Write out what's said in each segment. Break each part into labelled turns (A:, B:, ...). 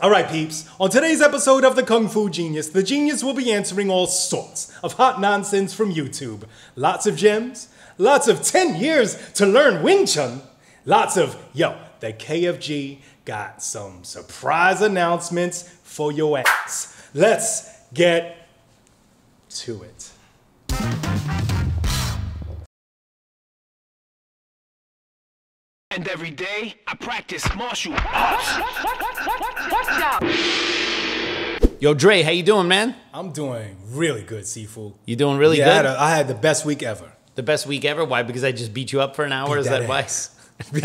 A: All right, peeps. On today's episode of the Kung Fu Genius, the genius will be answering all sorts of hot nonsense from YouTube. Lots of gems, lots of 10 years to learn Wing Chun, lots of, yo, the KFG got some surprise announcements for your ass. Let's get to it.
B: And every day, I practice martial arts.
C: Yo, Dre, how you doing, man?
A: I'm doing really good, Sifu.
C: You doing really
A: yeah, I had, a, I had the best week ever.
C: the best week ever. Why? Because I just beat you up for an hour.
A: Beat
C: Is
A: that
C: that why?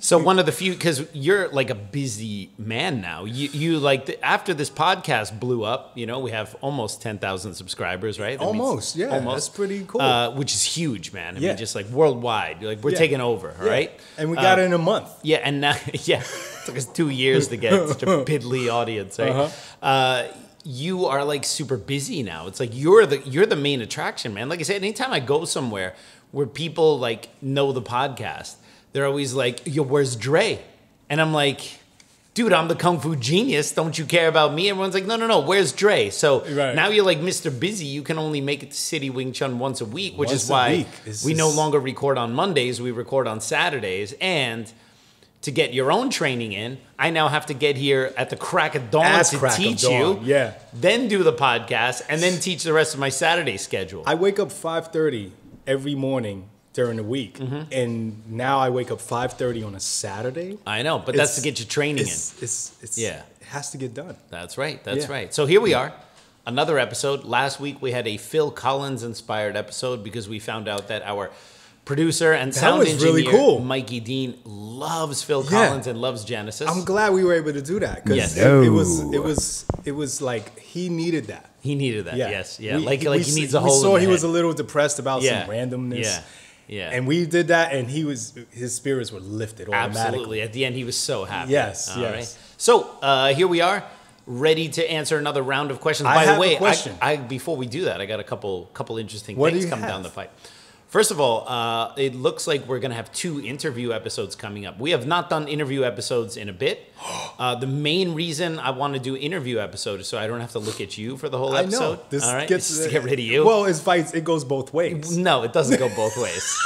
C: So one of the few, because you're like a busy man now. You, you like the, after this podcast blew up. You know, we have almost ten thousand subscribers, right? That means-
A: Almost, yeah, that's pretty cool.
C: Uh, which is huge, man. I
A: Yeah.
C: mean, just like worldwide. Like we're
A: Yeah.
C: taking over, all
A: Yeah.
C: right?
A: And we got
C: Uh,
A: it in a month.
C: Yeah, and now, yeah, it took us two years to get such a piddly audience, right?
A: Uh-huh.
C: uh you are like super busy now. It's like you're the you're the main attraction, man. Like I said, anytime I go somewhere where people like know the podcast, they're always like, "Yo, where's Dre?" And I'm like, "Dude, I'm the kung fu genius. Don't you care about me?" Everyone's like, "No, no, no. Where's Dre?" So
A: Right.
C: now you're like Mr. Busy. You can only make it to City Wing Chun once a week, which
A: Once
C: is why.
A: It's
C: we no longer record on Mondays. We record on Saturdays, and to get your own training in, I now have to get here at the crack of dawn
A: At
C: to teach
A: dawn,
C: you.
A: yeah.
C: Then do the podcast and then teach the rest of my Saturday schedule.
A: I wake up 5:30 every morning during the week,
C: Mm-hmm.
A: and now I wake up 5:30 on a Saturday.
C: I know, but that's to get your training in.
A: It's, it's, it's,
C: Yeah.
A: it has to get done.
C: That's right. That's
A: Yeah.
C: right. So here we are. Another episode. Last week we had a Phil Collins inspired episode because we found out that our producer and sound engineer
A: really cool.
C: Mikey Dean loves Phil
A: Yeah.
C: Collins and loves Genesis.
A: I'm glad we were able to do that because
C: Yes.
A: it, it was it was it was like he needed that.
C: He needed that.
A: Yeah.
C: Yes. Yeah.
A: We-
C: like like he needs a
A: whole.
C: We
A: saw he
C: the
A: was a little depressed about
C: Yeah.
A: some randomness.
C: Yeah. Yeah.
A: And we did that, and he was his spirits were lifted automatically.
C: Absolutely. At the end, he was so happy.
A: Yes,
C: All
A: yes.
C: right. So uh, here we are, ready to answer another round of questions.
A: I
C: By
A: have
C: the way, I-
A: question.
C: I, before we do that, I got a couple couple interesting
A: What
C: things coming down the pipe. First of all, uh, it looks like we're going to have two interview episodes coming up. We have not done interview episodes in a bit. Uh, the main reason I want to do interview episodes so I don't have to look at you for the whole episode.
A: I know. This
C: all right,
A: gets
C: It's get rid of you.
A: Well, it's fights. It goes both ways.
C: no, it doesn't go both ways.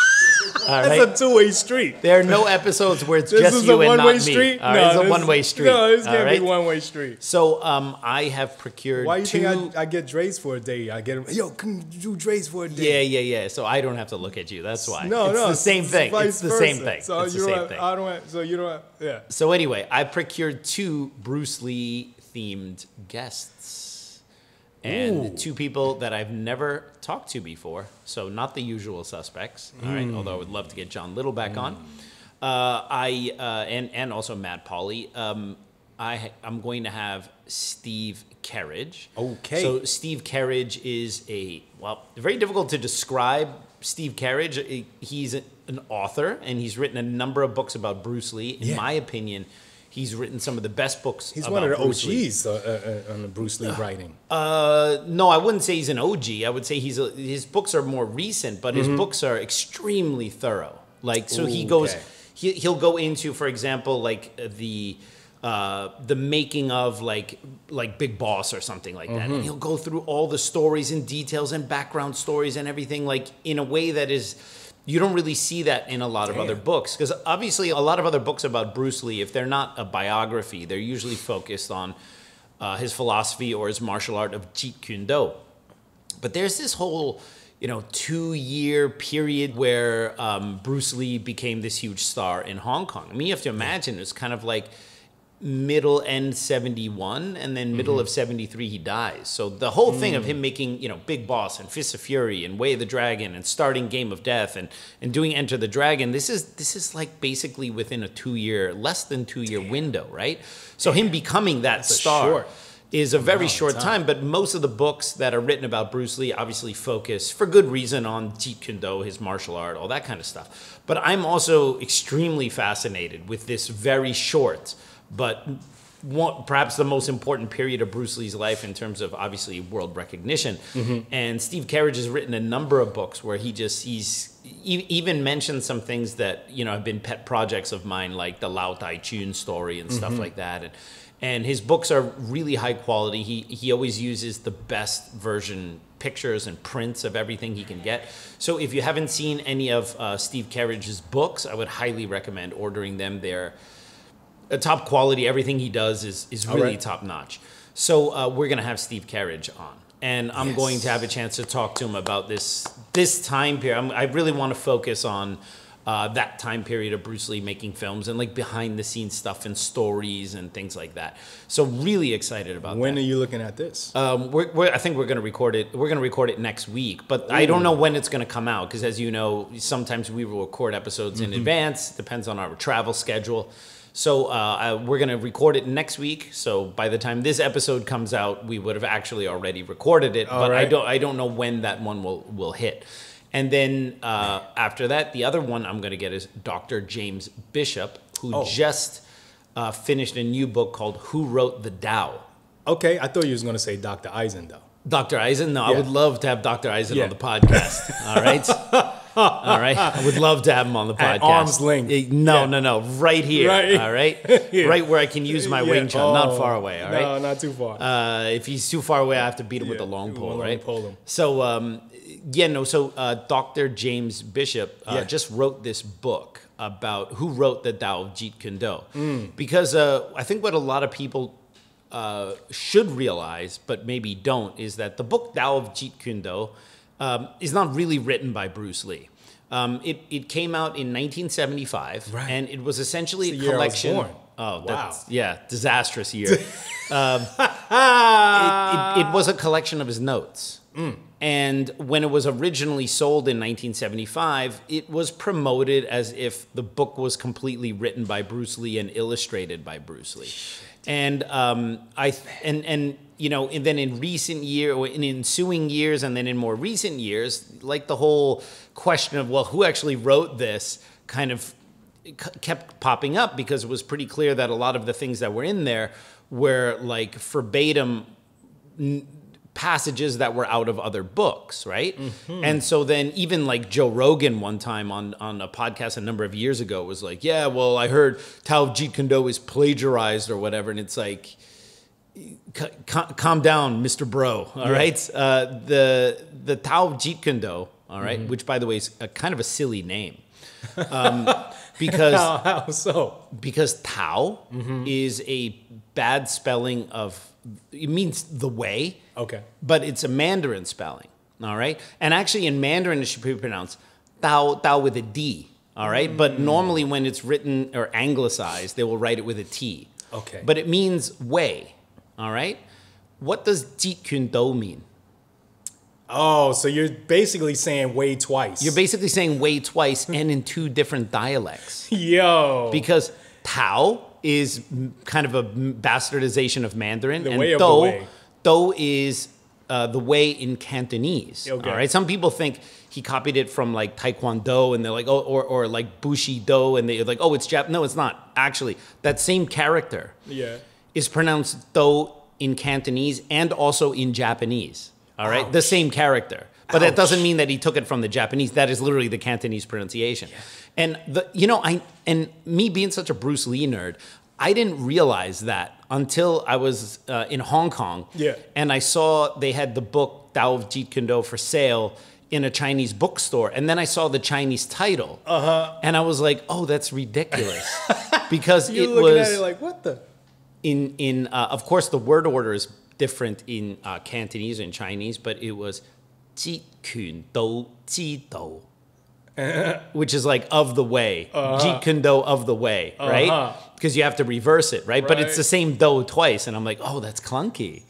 C: All right.
A: It's a two way street.
C: There are no episodes where it's
A: This
C: just you
A: a
C: and not me.
A: street.
C: All right, it's a one way street.
A: No,
C: all
A: can't
C: right?
A: be one way street.
C: So um, I have procured
A: Why do you
C: two.
A: think I, I get Dre's for a day? I get him. Yo, can you do Dre's for a day?
C: yeah, yeah, yeah. So I don't have to look at you. That's why.
A: No,
C: it's
A: no,
C: the same thing. It's the same thing.
A: So
C: it's
A: you
C: the same
A: have,
C: thing.
A: I don't. Have, so you don't. Have, yeah.
C: So anyway, I procured two Bruce Lee themed guests. And
A: Ooh.
C: two people that I've never talked to before, so not the usual suspects. All right,
A: Mm.
C: although I would love to get John Little back on. Uh, I uh, and and also Matt Polly. Um, I I'm going to have Steve Kerridge.
A: Okay.
C: So Steve Kerridge is a well, very difficult to describe. Steve Kerridge, uh, he's an author and he's written a number of books about Bruce Lee. In
A: Yeah.
C: my opinion, he's written some of the best books.
A: He's one of the
C: Bruce.
A: OGs uh, uh, uh, on the Bruce Lee writing.
C: Uh, no, I wouldn't say he's an OG. I would say he's a, his books are more recent, but his books are extremely thorough. Like so, he
A: Mm-hmm.
C: Goes,
A: okay.
C: he, he'll go into, for example, like the uh, the making of like like Big Boss or something like that,
A: Mm-hmm.
C: and he'll go through all the stories and details and background stories and everything like in a way that is. You don't really see that in a lot of other books because obviously a lot of other books about Bruce Lee, if they're not a biography, they're usually focused on uh, his philosophy or his martial art of Jeet Kune Do. But there's this whole, you know, two year period where um, Bruce Lee became this huge star in Hong Kong. I mean, you have to imagine it's kind of like middle end 71 and then middle of mm-hmm. 73 he dies. So the whole thing of mm. him making you know big boss and fists of fury and way of the dragon and starting game of death and and doing enter the dragon this is this is like basically within a two year less than two year window right? So him becoming that
A: a
C: star
A: short
C: is a very short
A: time.
C: time, but most of the books that are written about Bruce Lee obviously focus, for good reason, on Jeet Kune Do, his martial art, all that kind of stuff. But I'm also extremely fascinated with this very short, but one, perhaps the most important period of Bruce Lee's life in terms of obviously world recognition. And Steve Kerridge has written a number of books where he just he's e- even mentioned some things that you know have been pet projects of mine, like the Lao Tai Chun story and stuff like that. And and his books are really high quality. He he always uses the best version pictures and prints of everything he can get. So if you haven't seen any of uh, Steve Kerridge's books, I would highly recommend ordering them. They're a top quality. Everything he does is is really
A: right.
C: top notch. So uh, we're gonna have Steve Kerridge on, and I'm
A: Yes.
C: going to have a chance to talk to him about this this time period. I'm, I really want to focus on. Uh, that time period of Bruce Lee making films and like behind the scenes stuff and stories and things like that. So really excited about that.
A: When
C: that.
A: are you looking at this?
C: Um, we're, we're, I think we're going to record it. We're going to record it next week, but I don't know when it's going to come out because, as you know, sometimes we will record episodes in advance. Depends on our travel schedule. So uh, we're going to record it next week. So by the time this episode comes out, we would have actually already recorded it. but I don't I don't know when that one will will hit. And then uh, after that, the other one I'm going to get is Dr. James Bishop, who
A: Oh.
C: just uh, finished a new book called "Who Wrote the Tao."
A: okay, I thought you was gonna say Dr. Eisen though.
C: Dr. Eisen? No, I would love to have Dr. Eisen
A: Yeah.
C: on the podcast. All right. All right. I would love to have him on the podcast.
A: At arm's length.
C: Eh, No,
A: Yeah.
C: no, no. Right here.
A: Right.
C: All right. Right where I can use my
A: Yeah.
C: wing chun, not
A: Oh,
C: far away. All right.
A: No, not too far.
C: Uh, if he's too far away, I have to beat him with
A: Yeah,
C: a long
A: with a
C: pole,
A: long
C: right?
A: pole him.
C: So, um, yeah, no. So, uh, Dr. James Bishop uh, just wrote this book about who wrote the Tao of Jeet Kune Do,
A: Mm.
C: because uh, I think what a lot of people uh, should realize, but maybe don't, is that the book Tao of Jeet Kune Do um, is not really written by Bruce Lee. Um, it, it came out in 1975,
A: Right.
C: and it was essentially
A: It's
C: a
A: the year I was
C: collection.
A: born.
C: Oh,
A: Wow.
C: that's yeah, disastrous year. it, it, it was a collection of his notes. And when it was originally sold in 1975, it was promoted as if the book was completely written by Bruce Lee and illustrated by Bruce Lee. And um, I and and you know, and then in recent year, or in ensuing years, and then in more recent years, like the whole question of well, who actually wrote this, kind of kept popping up because it was pretty clear that a lot of the things that were in there were like verbatim n- passages that were out of other books, right? Mm-hmm. And so then even like Joe Rogan one time on on a podcast a number of years ago was like, yeah, well, I heard Tao Jeet Kune Do is plagiarized or whatever, and it's like. Calm down, Mr. Bro. All right, uh, the the Tao Jeet Kune Do, all right? which by the way is a kind of a silly name, um, because
A: how, how so?
C: because Tao
A: Mm-hmm.
C: is a bad spelling of it means the way,
A: Okay.
C: but it's a Mandarin spelling. All right, and actually in Mandarin it should be pronounced Tao Tao with a D. All right, but
A: Mm.
C: normally when it's written or anglicized, they will write it with a T.
A: Okay.
C: but it means way. All right, what does Jeet Kune Do mean?
A: Oh, so you're basically saying way twice.
C: You're basically saying way twice and in two different dialects.
A: Yo.
C: because Tao is kind of a bastardization of Mandarin,
A: The
C: and
A: way
C: Do. Do is uh, the way in Cantonese.
A: Okay.
C: All right, some people think he copied it from like Taekwondo, and they're like, oh, or or like Bushido, and they're like, oh, it's Jap. No, it's not. Actually, that same character
A: yeah.
C: Is pronounced Do in Cantonese and also in Japanese. All right, the same character. But that doesn't mean that he took it from the Japanese. That is literally the Cantonese pronunciation. And the you know, I and me being such a Bruce Lee nerd, I didn't realize that until I was uh, in Hong Kong.
A: Yeah.
C: And I saw they had the book Tao of Jeet Kune Do for sale in a Chinese bookstore, and then I saw the Chinese title, uh-huh. and I was like, "Oh, that's ridiculous," because
A: You're
C: it
A: looking
C: was
A: at it like, what the?
C: In in uh, of course the word order is different in uh, Cantonese and Chinese, but it was ji kun do ji do, which is like of the way, ji kun do of the way, right?
A: Uh-huh.
C: Because you have to reverse it, right? But it's the same do twice, and I'm like, oh, that's clunky.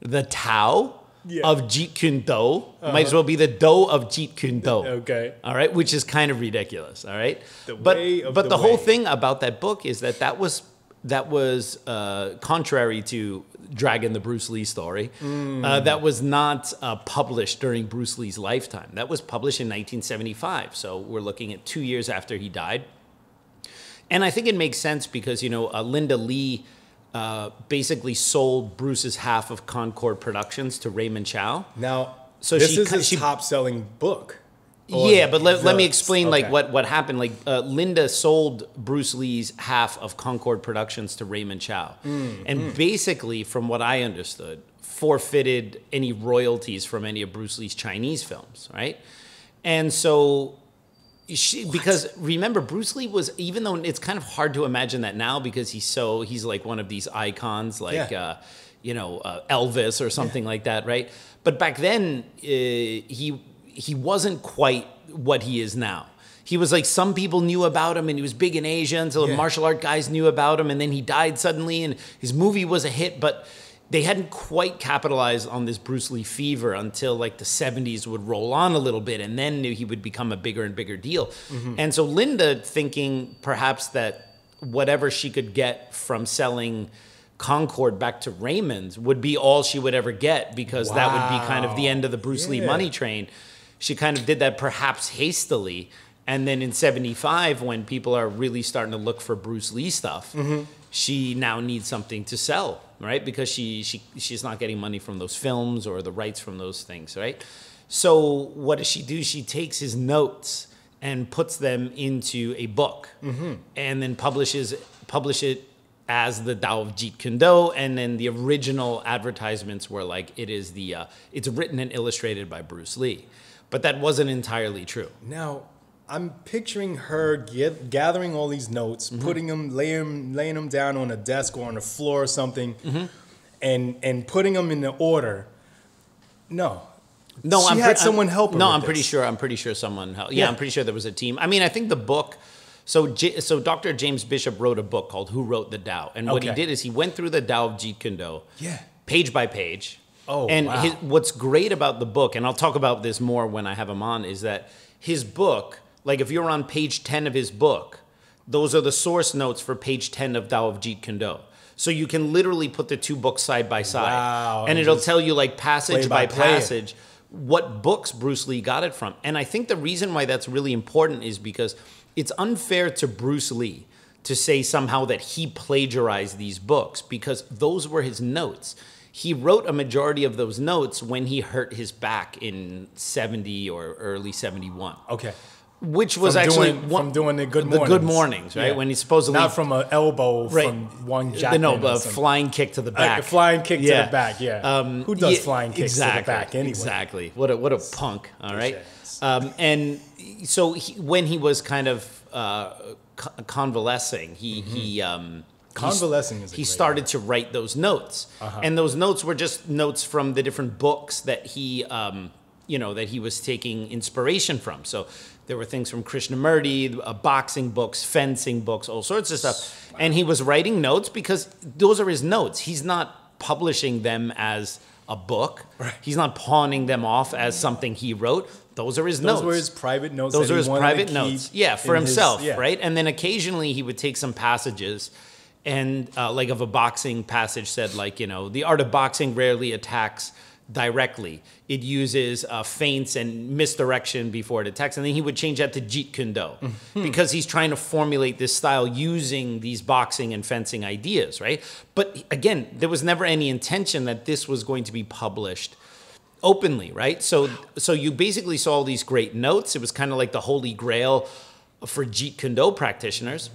C: The Tao
A: Yeah. Uh-huh.
C: of Jeet Kune Do might as well be the Do of Jeet Kune Do.
A: Okay.
C: All right, which is kind of ridiculous. All right,
A: The
C: but but
A: the
C: the, whole thing about that book is that that was that was uh, contrary to Dragon the Bruce Lee story.
A: Mm.
C: Uh, that was not uh, published during Bruce Lee's lifetime. That was published in 1975. So we're looking at two years after he died. And I think it makes sense because you know uh, Linda Lee uh, basically sold Bruce's half of Concord Productions to Raymond Chow.
A: Now,
C: So
A: this
C: she
A: is his
C: she-
A: top selling book. Or
C: yeah, but let, let me explain like what what happened. Like uh, Linda sold Bruce Lee's half of Concord Productions to Raymond Chow,
A: Mm,
C: and basically, from what I understood, forfeited any royalties from any of Bruce Lee's Chinese films, right? And so. She, because remember Bruce Lee was even though it's kind of hard to imagine that now because he's so he's like one of these icons like
A: Yeah.
C: uh, you know uh, Elvis or something like that right but back then uh, he he wasn't quite what he is now. He was like some people knew about him and he was big in Asia until the martial art guys knew about him and then he died suddenly and his movie was a hit but they hadn't quite capitalized on this Bruce Lee fever until like the 70s would roll on a little bit and then he would become a bigger and bigger deal. Mm-hmm. And so Linda thinking perhaps that whatever she could get from selling Concord back to Raymond's would be all she would ever get because that would be kind of the end of the Bruce Lee money train. She kind of did that perhaps hastily. And then in 75, when people are really starting to look for Bruce Lee stuff,
A: Mm-hmm.
C: she now needs something to sell, right? Because she, she she's not getting money from those films or the rights from those things, right? So what does she do? She takes his notes and puts them into a book
A: Mm-hmm.
C: and then publishes publish it as the Tao of Jeet Kune Do, and then the original advertisements were like it is the uh, it's written and illustrated by Bruce Lee, but that wasn't entirely true.
A: Now, I'm picturing her get, gathering all these notes,
C: Mm-hmm.
A: putting them, laying, laying them down on a desk or on the floor or something,
C: Mm-hmm.
A: and and putting them in the order. No,
C: No,
A: She
C: I'm
A: had
C: pre-
A: someone help her
C: No, I'm pretty sure. I'm pretty sure someone helped. Yeah,
A: Yeah.
C: I'm pretty sure there was a team. I mean, I think the book. So, J, so Dr. James Bishop wrote a book called "Who Wrote the Tao," and what he did is he went through the Tao of Jeet Kune Do,
A: Yeah.
C: page by page.
A: Oh,
C: and
A: wow.
C: his, what's great about the book, and I'll talk about this more when I have him on, is that his book, like if you're on page ten of his book, those are the source notes for page ten of Tao of Jeet Kune Do. So you can literally put the two books side by side,
A: Wow,
C: and
A: and
C: it'll tell you like passage
A: by
C: by passage what books Bruce Lee got it from. And I think the reason why that's really important is because it's unfair to Bruce Lee to say somehow that he plagiarized these books because those were his notes. He wrote a majority of those notes when he hurt his back in 70 or early 71.
A: okay.
C: Which was
A: From
C: actually
A: doing,
C: one,
A: from doing the good
C: the
A: mornings.
C: good mornings, right?
A: Yeah.
C: When he supposedly
A: not from an elbow
C: Right.
A: from Wong
C: Jack
A: Man.
C: no, a flying kick to the back.
A: a flying kick to the back. Yeah.
C: Um,
A: Who does
C: yeah,
A: flying kicks
C: exactly,
A: to the back anyway?
C: Exactly. What a what a punk. All right. Um, and so he, when he was kind of uh, convalescing, he he. Um, he
A: Mm-hmm. Convalescing is a
C: He started to write those notes,
A: Uh-huh.
C: and those notes were just notes from the different books that he, um, you know, that he was taking inspiration from. So there were things from Krishnamurti, uh, boxing books, fencing books, all sorts of stuff. And he was writing notes because those are his notes. He's not publishing them as a book.
A: Right.
C: He's not pawning them off as something he wrote. Those are his
A: Those
C: notes.
A: Those were his private notes.
C: Those are his private notes. Yeah, for
A: in his-
C: himself,
A: yeah.
C: right? And then occasionally he would take some passages and uh, like of a boxing passage said like, you know, the art of boxing rarely attacks directly. It uses uh, feints and misdirection before it attacks. And then he would change that to Jeet Kune Do
A: Mm-hmm.
C: because he's trying to formulate this style using these boxing and fencing ideas, right? But again, there was never any intention that this was going to be published openly, right? So so you basically saw all these great notes. It was kind of like the holy grail for Jeet Kune Do practitioners.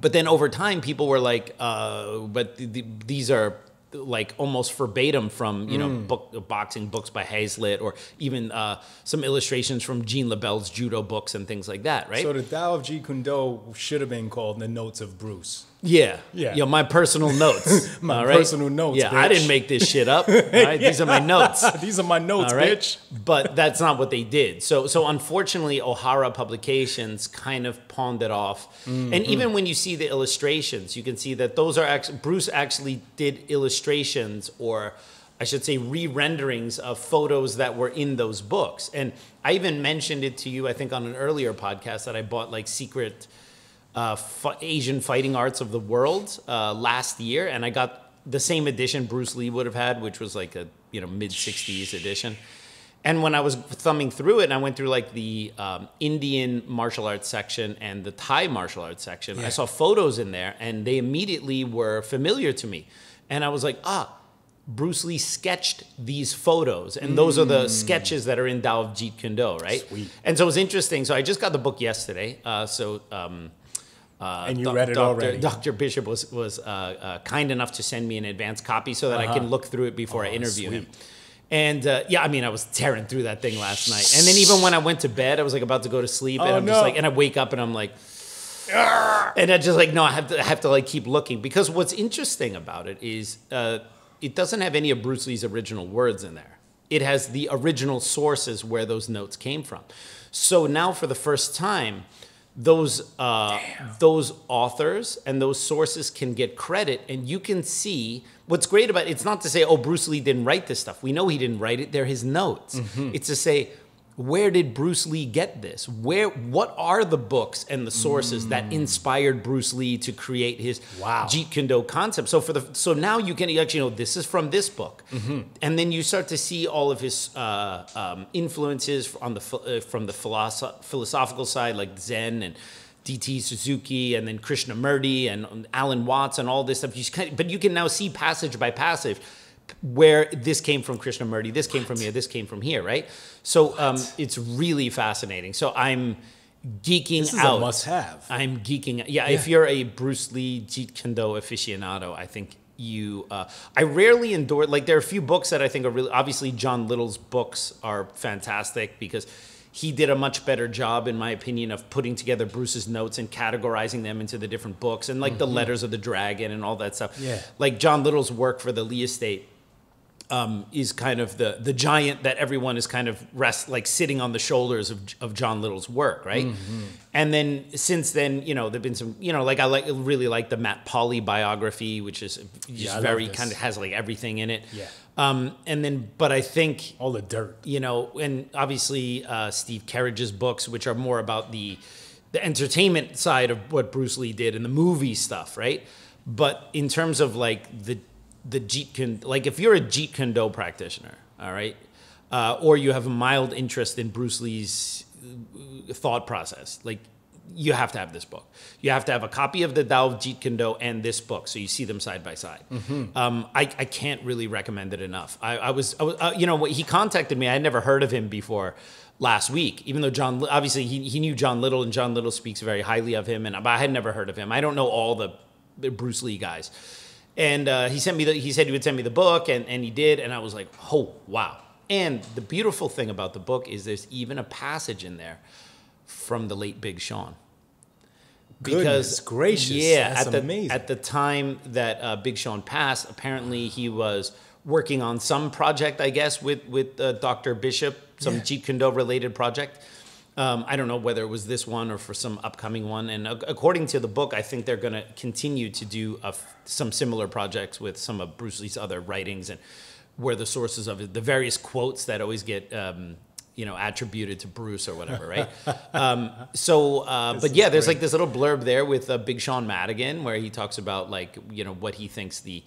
C: But then over time, people were like, uh, but th- th- these are like almost verbatim from you know book boxing books by Haislet or even uh, some illustrations from Jean LaBelle's judo books and things like that, right?
A: So the Tao of Jeet Kune Do should have been called the Notes of Bruce.
C: Yeah.
A: Yeah.
C: You know, my personal notes.
A: My
C: right?
A: personal notes,
C: Yeah, I didn't make this shit up. Right? These are my notes.
A: These are my notes,
C: All right?
A: bitch.
C: But that's not what they did. So so unfortunately, O'Hara Publications kind of pawned it off.
A: Mm-hmm.
C: And even when you see the illustrations, you can see that those are actually Bruce actually did illustrations or I should say re-renderings of photos that were in those books. And I even mentioned it to you, I think, on an earlier podcast that I bought like secret uh, Asian fighting arts of the world uh, last year, and I got the same edition Bruce Lee would have had, which was like a you know mid '60s edition. And when I was thumbing through it, and I went through like the um, Indian martial arts section and the Thai martial arts section, I saw photos in there, and they immediately were familiar to me. And I was like, ah, Bruce Lee sketched these photos, and those are the sketches that are in Tao of Jeet Kune Do, right?
A: Mm. Sweet.
C: And so it was interesting. So I just got the book yesterday. Uh, so um, uh,
A: And you
C: Doc-
A: read it
C: Dr.
A: already.
C: Dr. Bishop was was uh, uh, kind enough to send me an advance copy so that I can look through it before I interview him.
A: Uh-huh. Oh, sweet.
C: And uh, yeah, I mean, I was tearing through that thing last night. And then even when I went to bed, I was like about to go to sleep, and
A: Oh,
C: I'm just like, and I wake up and I'm like, and I just like, no, I have to, I have to like keep looking because what's interesting about it is uh, it doesn't have any of Bruce Lee's original words in there. It has the original sources where those notes came from. So now, for the first time, those uh, those authors and those sources can get credit, and you can see what's great about it, it's not to say, oh, Bruce Lee didn't write this stuff. We know he didn't write it. They're his notes. It's to say, where did Bruce Lee get this? Where what are the books and the sources that inspired Bruce Lee to create his
A: Wow.
C: Jeet Kune Do concept? So for the so now you can actually know this is from this book, and then you start to see all of his uh, um, influences on the uh, from the philosoph- philosophical side, like Zen and. D.T. Suzuki and then Krishnamurti and um, Alan Watts and all this stuff. You kind of- but you can now see passage by passage where this came from Krishnamurti, this came from here, this came from here, right? So um, it's really fascinating. So I'm geeking
A: This is
C: out.
A: a must-have.
C: I'm geeking. Yeah, if you're a Bruce Lee Jeet Kune Do aficionado, I think you. Uh, I rarely endorse. Like there are a few books that I think are really. Obviously, John Little's books are fantastic because. He did a much better job, in my opinion, of putting together Bruce's notes and categorizing them into the different books and like the letters of the dragon and all that stuff.
A: Yeah.
C: Like John Little's work for the Lee Estate um, is kind of the the giant that everyone is kind of rest like sitting on the shoulders of, of John Little's work, right?
A: Mm-hmm.
C: And then since then, you know, there've been some, you know, like I like really like the Matt Polly biography, which is just
A: Yeah,
C: very kind of has like everything in it.
A: Yeah.
C: Um, and then, but I think
A: All the dirt.
C: you know, and obviously uh, Steve Kerridge's books, which are more about the the entertainment side of what Bruce Lee did and the movie stuff, right? But in terms of like the the Jeet Kune, like if you're a Jeet Kune Do practitioner, all right, uh, or you have a mild interest in Bruce Lee's uh, thought process, like you have to have this book. You have to have a copy of the Tao of Jeet Kune Do and this book, so you see them side by side. Um, I, I can't really recommend it enough. I, I was, I was uh, you know, he contacted me. I had never heard of him before last week, even though John, obviously he, he knew John Little, and John Little speaks very highly of him, and but I had never heard of him. I don't know all the, the Bruce Lee guys. And uh, he sent me the, he said he would send me the book, and, and he did, and I was like, oh wow. And the beautiful thing about the book is there's even a passage in there from the late Big Sean.
A: Goodness gracious,
C: yeah,
A: that's
C: at the
A: amazing.
C: at the time that uh, Big Sean passed, apparently he was working on some project, I guess, with with uh, Dr. Bishop, some
A: Yeah.
C: Jeet Kune Do related project. Um, I don't know whether it was this one or for some upcoming one. And ac- according to the book, I think they're going to continue to do a f- some similar projects with some of Bruce Lee's other writings and where the sources of it, the various quotes that always get. Um, you know, attributed to Bruce or whatever, right? um, so, uh, but yeah, there's
A: great.
C: like this little blurb there with uh, Big Sean Madigan where he talks about like you know what he thinks the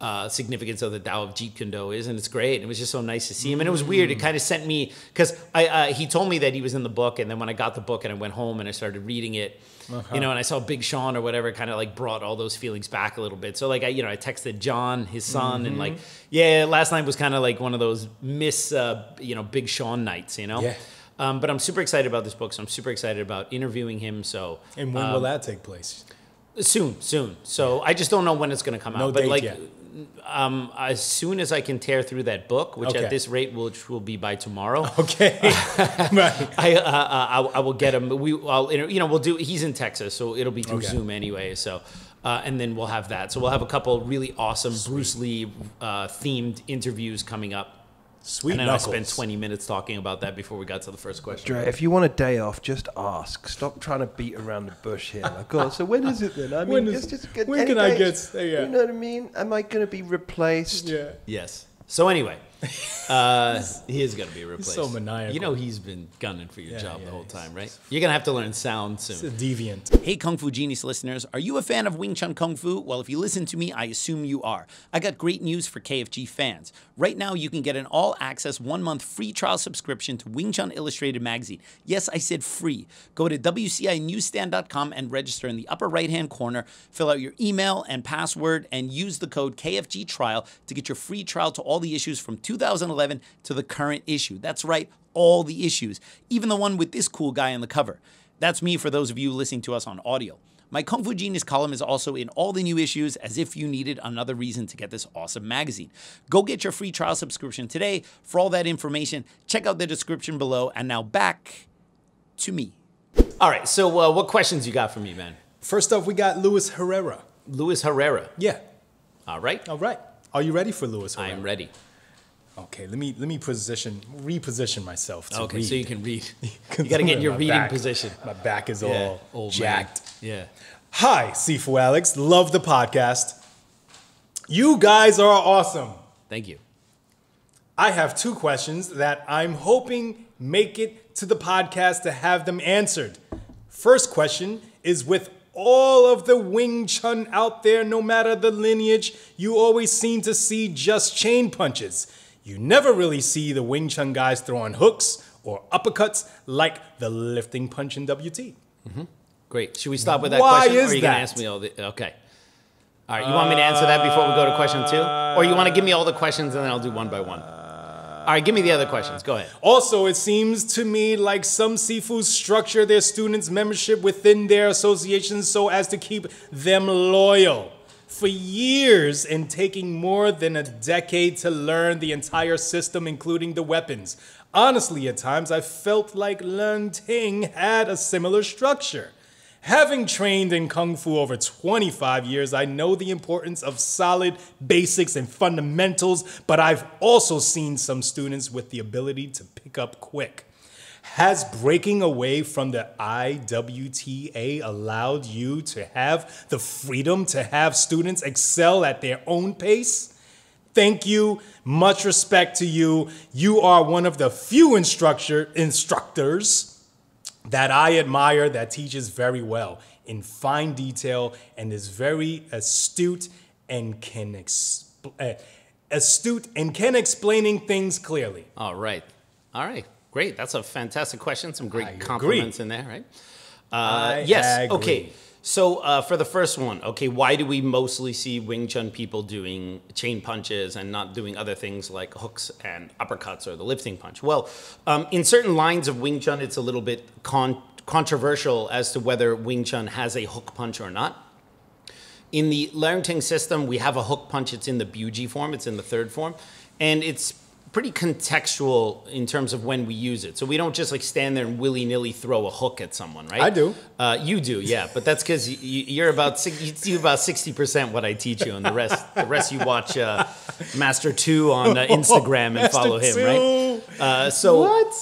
C: uh, significance of the Tao of Jeet Kune Do is, and it's great. It was just so nice to see him, and it was weird.
A: Mm.
C: It kind of sent me because I uh, he told me that he was in the book, and then when I got the book and I went home and I started reading it,
A: Uh-huh.
C: you know, and I saw Big Sean or whatever, kind of like brought all those feelings back a little bit. So like I you know I texted John, his son, and like
A: Mm-hmm.
C: yeah, last night was kind of like one of those miss uh, you know Big Sean nights, you know.
A: Yeah.
C: Um, but I'm super excited about this book, so I'm super excited about interviewing him. So
A: And when
C: um,
A: will that take place?
C: Soon, soon. So I just don't know when it's going to come
A: No
C: out. But
A: date
C: like,
A: yet.
C: Um, as soon as I can tear through that book, which
A: Okay.
C: at this rate will, which will be by tomorrow,
A: Okay. right.
C: I, uh, uh, I I will get him. We, I'll, you know, we'll do. He's in Texas, so it'll be through
A: Okay.
C: Zoom anyway. So, uh, and then we'll have that. So we'll have a couple really awesome Bruce Lee uh, themed interviews coming up.
A: Sweet
C: and then I
A: knuckles.
C: spent 20 minutes talking about that before we got to the first question.
D: Dre, if you want a day off, just ask. Stop trying to beat around the bush here. Like, God, so when is it then? I mean,
A: When is-
D: just, just get
A: when
D: any
A: can I
D: days.
A: get- yeah.
D: You know what I mean? Am I going to be replaced?
A: Yeah.
C: Yes. So anyway, Uh, he is going to be replaced.
A: so maniacal.
C: You know he's been gunning for your
A: Yeah,
C: job
A: yeah,
C: the whole time, right? You're going to have to learn sound
A: It's a
C: soon.
A: deviant.
C: Hey, Kung Fu Genius listeners, are you a fan of Wing Chun Kung Fu? Well, if you listen to me, I assume you are. I got great news for KFG fans. Right now, you can get an all access one month free trial subscription to Wing Chun Illustrated magazine. Yes, I said free. Go to WCINewsstand.com and register in the upper right hand corner. Fill out your email and password and use the code KFG Trial to get your free trial to all the issues from 2011 to the current issue. That's right, all the issues, even the one with this cool guy on the cover. That's me for those of you listening to us on audio. My Kung Fu Genius column is also in all the new issues as if you needed another reason to get this awesome magazine. Go get your free trial subscription today. For all that information, check out the description below. And now back to me. All right, so uh, what questions you got for me, man?
A: First off, we got Luis Herrera.
C: Luis Herrera.
A: Yeah.
C: All right,
A: All right. Are you ready for Luis
C: I am ready.
A: Okay, let me let me position reposition myself to
C: Okay,
A: read.
C: so you can read. You got to get
A: in
C: your reading
A: back.
C: position.
A: My back is
C: Yeah,
A: all
C: old man.
A: jacked.
C: Yeah.
A: Hi, Sifu Alex. Love the podcast. You guys are awesome.
C: Thank you.
A: I have two questions that I'm hoping make it to the podcast to have them answered. First question is with all of the Wing Chun out there, no matter the lineage, you always seem to see just chain punches. You never really see the Wing Chun guys throwing hooks or uppercuts like the lifting punch in WT. Mm-hmm.
C: Great. Should we stop with that
A: Why
C: question? or are you going to ask me all the. Okay. All right. You want me to answer that before we go to question two? Or you want to give me all the questions and then I'll do one by one? All right. Give me the other questions. Go ahead.
A: Also, it seems to me like some Sifus structure their students' membership within their associations so as to keep them loyal. For years, and taking more than a decade to learn the entire system, including the weapons. Honestly, at times, I felt like Leung Ting had a similar structure. Having trained in Kung Fu over 25 years, I know the importance of solid basics and fundamentals, but I've also seen some students with the ability to pick up quick. Has breaking away from the IWTA allowed you to have the freedom to have students excel at their own pace? Thank you. Much respect to you. You are one of the few instructor, instructors that I admire that teaches very well in fine detail and is very astute and can expl- uh, astute and can explaining things clearly.
C: All right. All right. Great. That's a fantastic question. Some great
A: I agree.
C: compliments in there, right? Uh,
A: I
C: yes.
A: agree.
C: Okay. So uh, for the first one, okay, why do we mostly see Wing Chun people doing chain punches and not doing other things like hooks and uppercuts or the lifting punch? Well, um, in certain lines of Wing Chun, it's a little bit con- controversial as to whether Wing Chun has a hook punch or not. In the Leung Ting system, we have a hook punch. It's in the Buji form. It's in the third form, and it's pretty contextual in terms of when we use it. So we don't just like stand there and willy nilly throw a hook at someone, right?
A: I do.
C: Uh, you do, yeah, but that's because you, you're about you do about sixty percent what I teach you, and the rest the rest you watch uh, Master Two on uh, Instagram and follow him, right? Uh, so
A: What?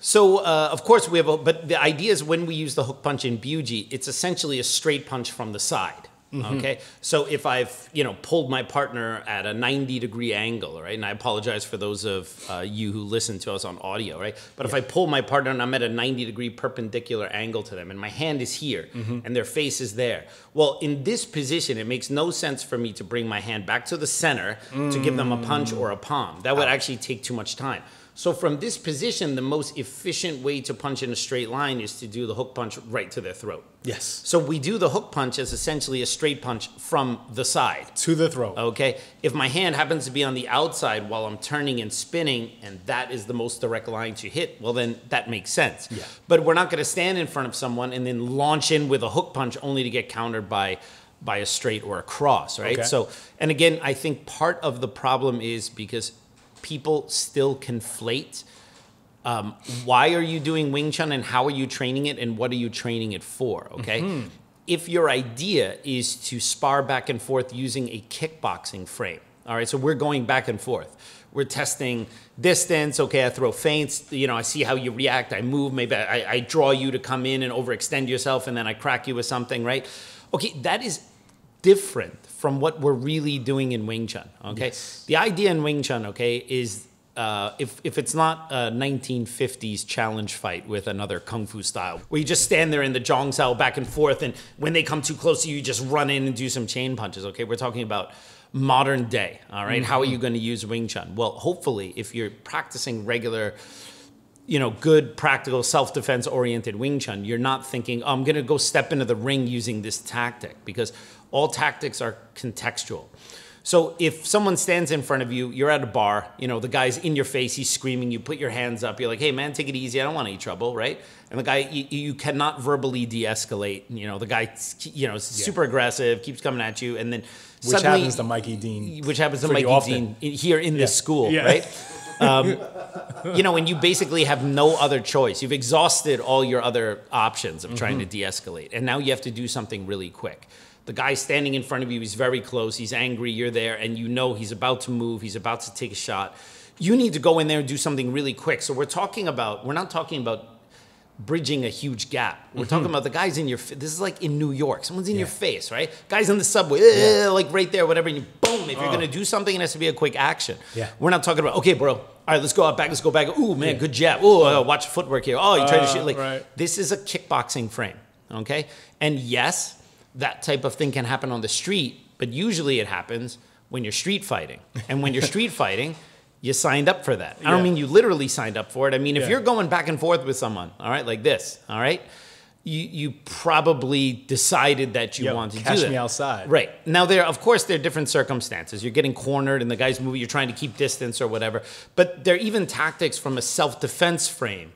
C: so, uh, of course, we have a, but the idea is when we use the hook punch in Buji, it's essentially a straight punch from the side. Mm-hmm. Okay. So if I've, you know, pulled my partner at a 90 degree angle, right? And I apologize for those of uh, you who listen to us on audio, right? But if I pull my partner and I'm at a 90 degree perpendicular angle to them and my hand is here mm-hmm. and their face is there. Well, in this position, it makes no sense for me to bring my hand back to the center to give them a mm. punch or a palm. That would actually take too much time. So from this position, the most efficient way to punch in a straight line is to do the hook punch right to their throat.
A: Yes.
C: So we do the hook punch as essentially a straight punch from the side.
A: To the throat.
C: Okay. If my hand happens to be on the outside while I'm turning and spinning, and that is the most direct line to hit, well, then that makes sense.
A: Yeah.
C: But we're not going to stand in front of someone and then launch in with a hook punch only to get countered by by a straight or a cross, right?
A: Okay.
C: So, and again, I think part of the problem is because people still conflate um, why are you doing Wing Chun and how are you training it and what are you training it for? Okay. If your idea is to spar back and forth using a kickboxing frame, all right, so we're going back and forth. We're testing distance. Okay, I throw feints. You know, I see how you react. I move. Maybe I, I draw you to come in and overextend yourself, and then I crack you with something, right? Okay, that is different from what we're really doing in Wing Chun. Okay, the idea in Wing Chun, okay, is uh, if if it's not a 1950s challenge fight with another kung fu style, where you just stand there in the jong sao back and forth, and when they come too close to you, you just run in and do some chain punches. Okay, we're talking about modern day. All right? how are you going to use Wing Chun? Well, hopefully, if you're practicing regular you know, good, practical, self defense oriented Wing Chun, you're not thinking, oh, I'm going to go step into the ring using this tactic because all tactics are contextual. So if someone stands in front of you, you're at a bar, you know, the guy's in your face, he's screaming, you put your hands up, you're like, hey man, take it easy, I don't want any trouble, right? And the guy, you, you cannot verbally de escalate. You know, the guy, you know, is super aggressive, keeps coming at you, and then
A: Which
C: suddenly,
A: happens to Mikey Dean.
C: which happens to Mikey
A: often.
C: Dean here in this school,
A: Yeah.
C: right? Um, you know, and you basically have no other choice. You've exhausted all your other options of trying to de-escalate, and now you have to do something really quick. The guy standing in front of you, he's very close, he's angry, you're there, and you know he's about to move, he's about to take a shot. You need to go in there and do something really quick. So we're talking about, we're not talking about bridging a huge gap. We're talking about the guys in your. This is like in New York. Someone's in your face, right? Guys in the subway, eh, like right there, whatever. And you boom. If you're gonna do something, it has to be a quick action.
A: Yeah.
C: We're not talking about okay, bro. All right, let's go out back. Let's go back. Ooh, man, good jab. Ooh, uh, watch footwork here. Oh, you try to shoot. Like
A: right.
C: this is a kickboxing frame, okay? And yes, that type of thing can happen on the street, but usually it happens when you're street fighting. And when you're street fighting, you signed up for that. I don't
A: Yeah.
C: mean you literally signed up for it. I mean, if
A: Yeah.
C: you're going back and forth with someone, all right, like this, all right, you you probably decided that you
A: Yo,
C: want to
A: catch
C: do that.
A: me outside.
C: Right. Now there of course there are different circumstances. You're getting cornered and the guy's moving, you're trying to keep distance or whatever. But there are even tactics from a self-defense frame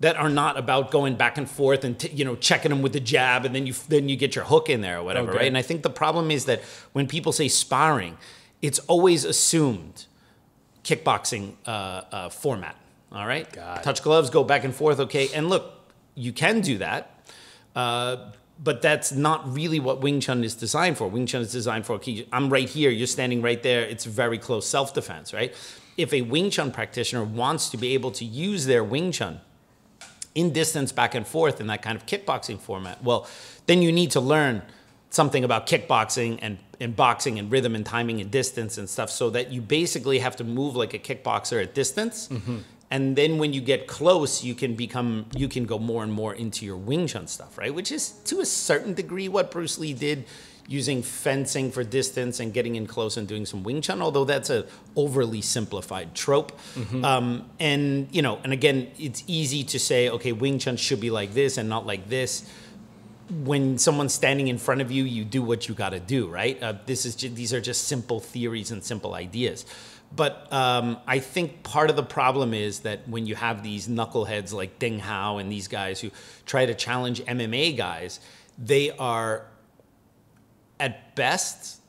C: that are not about going back and forth and t- you know checking them with the jab and then you then you get your hook in there or whatever,
A: Okay.
C: right? And I think the problem is that when people say sparring, it's always assumed kickboxing uh, uh, format. All right, touch gloves, go back and forth. Okay, and look, you can do that, uh, but that's not really what Wing Chun is designed for. Wing Chun is designed for. Okay, I'm right here, you're standing right there. It's very close self defense, right? If a Wing Chun practitioner wants to be able to use their Wing Chun in distance back and forth in that kind of kickboxing format, well, then you need to learn something about kickboxing and, and boxing and rhythm and timing and distance and stuff so that you basically have to move like a kickboxer at distance. Mm-hmm. And then when you get close, you can become, you can go more and more into your Wing Chun stuff, right? Which is to a certain degree what Bruce Lee did using fencing for distance and getting in close and doing some Wing Chun, although that's a overly simplified trope. Um, and you know, and again, it's easy to say, okay, Wing Chun should be like this and not like this. When someone's standing in front of you, you do what you got to do, right? Uh, this is ju- these are just simple theories and simple ideas. But um, I think part of the problem is that when you have these knuckleheads like Ding Hao and these guys who try to challenge MMA guys, they are at best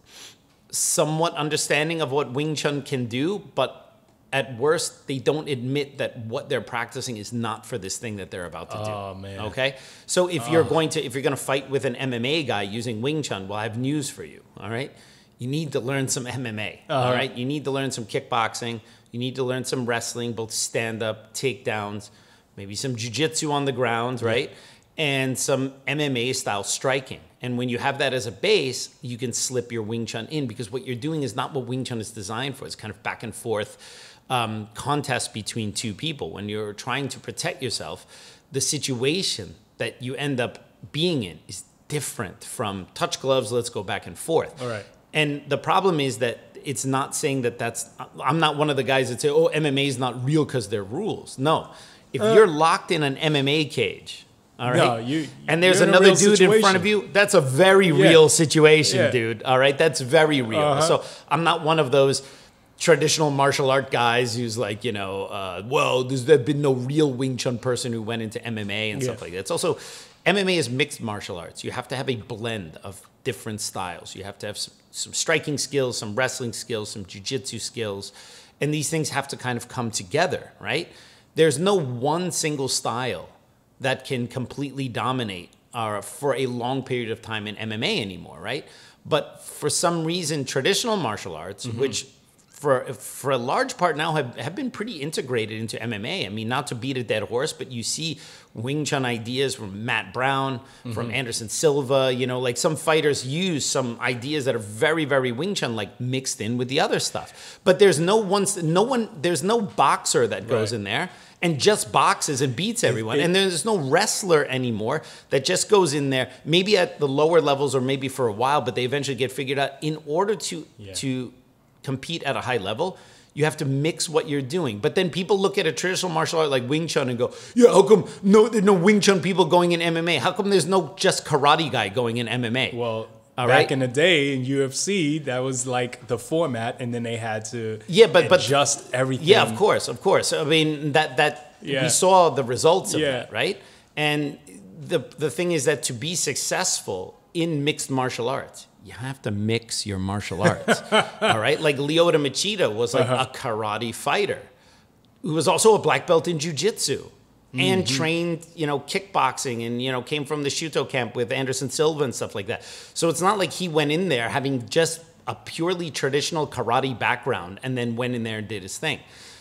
C: somewhat understanding of what Wing Chun can do, but at worst, they don't admit that what they're practicing is not for this thing that they're about to do.
A: Oh, man.
C: Okay? So if you're going to if you're going to fight with an MMA guy using Wing Chun, well, I have news for you. All right? You need to learn some MMA. Uh-huh. all right? You need to learn some kickboxing. You need to learn some wrestling, both stand up, takedowns, maybe some jujitsu on the ground, right? And some MMA style striking. And when you have that as a base, you can slip your Wing Chun in because what you're doing is not what Wing Chun is designed for. It's kind of back and forth um, contest between two people. When you're trying to protect yourself, the situation that you end up being in is different from touch gloves, let's go back and forth.
A: All right.
C: And the problem is that it's not saying that that's, I'm not one of the guys that say, oh, MMA is not real because they're rules. No. If you're locked in an MMA cage, all right,
A: No, you-
C: and there's
A: you're in a
C: another dude in front of you, that's a very real situation,
A: Yeah.
C: dude. All right, that's very real.
A: Uh-huh.
C: So I'm not one of those traditional martial art guys who's like, you know, uh, well, there's there been no real Wing Chun person who went into MMA and stuff like that. It's also MMA is mixed martial arts. You have to have a blend of different styles. You have to have some, some striking skills, some wrestling skills, some jujitsu skills, and these things have to kind of come together, right? There's no one single style that can completely dominate uh, for a long period of time in MMA anymore, right? But for some reason, traditional martial arts, which for for a large part now have, have been pretty integrated into MMA. I mean, not to beat a dead horse, but you see Wing Chun ideas from Matt Brown, from Anderson Silva. You know, like some fighters use some ideas that are very very Wing Chun like mixed in with the other stuff. But there's no one no one there's no boxer that goes
A: Right.
C: in there and just boxes and beats everyone. and there's no wrestler anymore that just goes in there, maybe at the lower levels or maybe for a while, but they eventually get figured out. In order to
A: Yeah.
C: to compete at a high level, you have to mix what you're doing. But then people look at a traditional martial art like Wing Chun and go, "Yeah, how come no there's no Wing Chun people going in MMA? How come there's no just karate guy going in MMA?"
A: Well,
C: All
A: back
C: right.
A: in the day in UFC, that was like the format, and then they had to
C: Yeah, but- but-
A: adjust everything.
C: Yeah, of course, of course. I mean that that
A: Yeah.
C: we saw the results of
A: Yeah.
C: that, right? And the the thing is that to be successful in mixed martial arts, you have to mix your martial arts. all right? Like Lyoto Machida was like
A: Uh-huh.
C: a karate fighter who was also a black belt in jiu-jitsu and
A: Mm-hmm.
C: trained, you know, kickboxing and, you know, came from the Shuto camp with Anderson Silva and stuff like that. So it's not like he went in there having just a purely traditional karate background and then went in there and did his thing.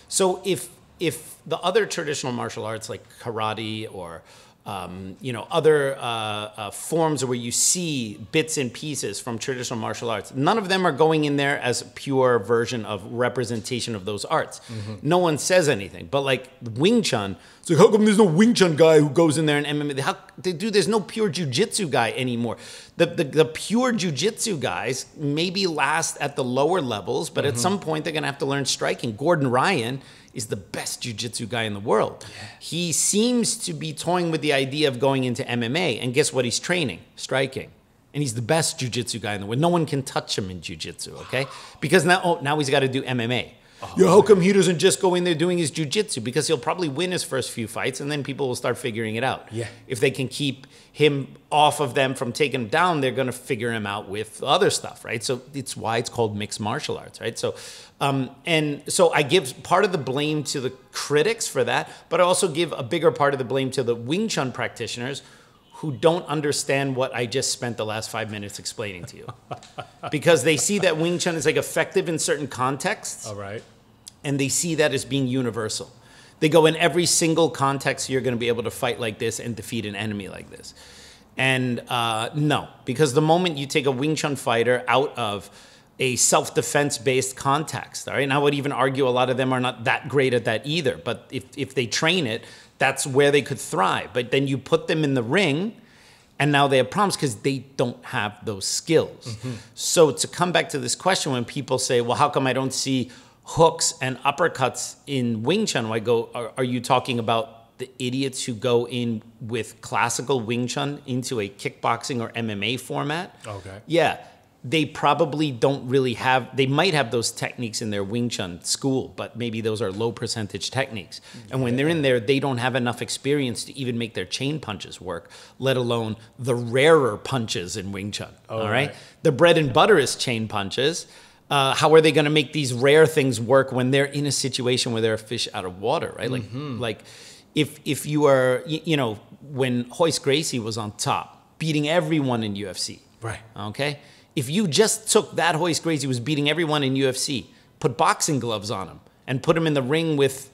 C: So if if the other traditional martial arts like karate or um, you know other uh, uh, forms where you see bits and pieces from traditional martial arts, none of them are going in there as a pure version of representation of those arts. No one says anything, but like Wing Chun, it's like how come there's no Wing Chun guy who goes in there and MMA? How, they, dude, there's no pure jujitsu guy anymore. The, the the pure jujitsu guys maybe last at the lower levels, but at some point they're gonna have to learn striking. Gordon Ryan is the best jujitsu guy in the world. He seems to be toying with the idea of going into MMA, and guess what? He's training striking. And he's the best jujitsu guy in the world. No one can touch him in jujitsu, okay? Because now, oh, now he's got to do MMA. Yeah, how come he doesn't just go in there doing his jujitsu? Because he'll probably win his first few fights, and then people will start figuring it out.
A: Yeah.
C: If they can keep him off of them from taking him down, they're going to figure him out with other stuff, right? So it's why it's called mixed martial arts, right? So, um, and so I give part of the blame to the critics for that, but I also give a bigger part of the blame to the Wing Chun practitioners who don't understand what I just spent the last five minutes explaining to you. because they see that Wing Chun is like effective in certain contexts
A: All right.
C: and they see that as being universal. They go in every single context you're going to be able to fight like this and defeat an enemy like this. And uh, no, because the moment you take a Wing Chun fighter out of a self defense based context, all right, and I would even argue a lot of them are not that great at that either. But if, if they train it, that's where they could thrive. But then you put them in the ring, and now they have problems because they don't have those skills. Mm-hmm. So to come back to this question, when people say, "Well, how come I don't see hooks and uppercuts in Wing Chun?" I go, "Are, are you talking about the idiots who go in with classical Wing Chun into a kickboxing or MMA format?"
A: Okay.
C: Yeah. They probably don't really have, they might have those techniques in their Wing Chun school, but maybe those are low percentage techniques. And when they're in there, they don't have enough experience to even make their chain punches work, let alone the rarer punches in Wing Chun. all right?
A: right.
C: The bread and butter is chain punches. Uh, how are they going to make these rare things work when they're in a situation where they're a fish out of water, right? Like, like if if you are, you, you know, when Royce Gracie was on top, beating everyone in UFC,
A: Right.
C: Okay? If you just took that Royce Gracie who was beating everyone in UFC, put boxing gloves on him, and put him in the ring with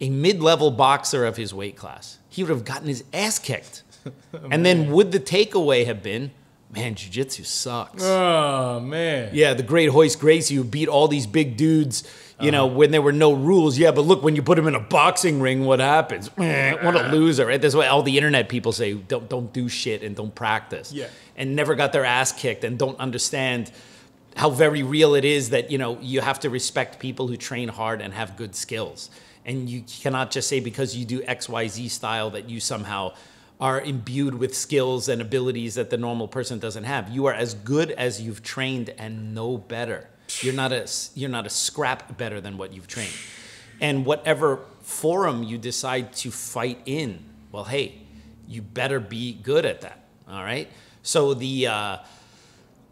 C: a mid level boxer of his weight class, he would have gotten his ass kicked. and then would the takeaway have been, man, jiu jitsu sucks?
A: Oh man.
C: Yeah, the great Royce Gracie who beat all these big dudes, you know, uh-huh. when there were no rules. Yeah, but look, when you put him in a boxing ring, what happens? What a loser, right? That's why all the internet people say, don't, don't do shit and don't practice.
A: Yeah.
C: And never got their ass kicked and don't understand how very real it is that, you know, you have to respect people who train hard and have good skills. And you cannot just say because you do XYZ style that you somehow are imbued with skills and abilities that the normal person doesn't have. You are as good as you've trained and no better. You're not a you're not a scrap better than what you've trained. And whatever forum you decide to fight in, well, hey, you better be good at that. All right. So the uh,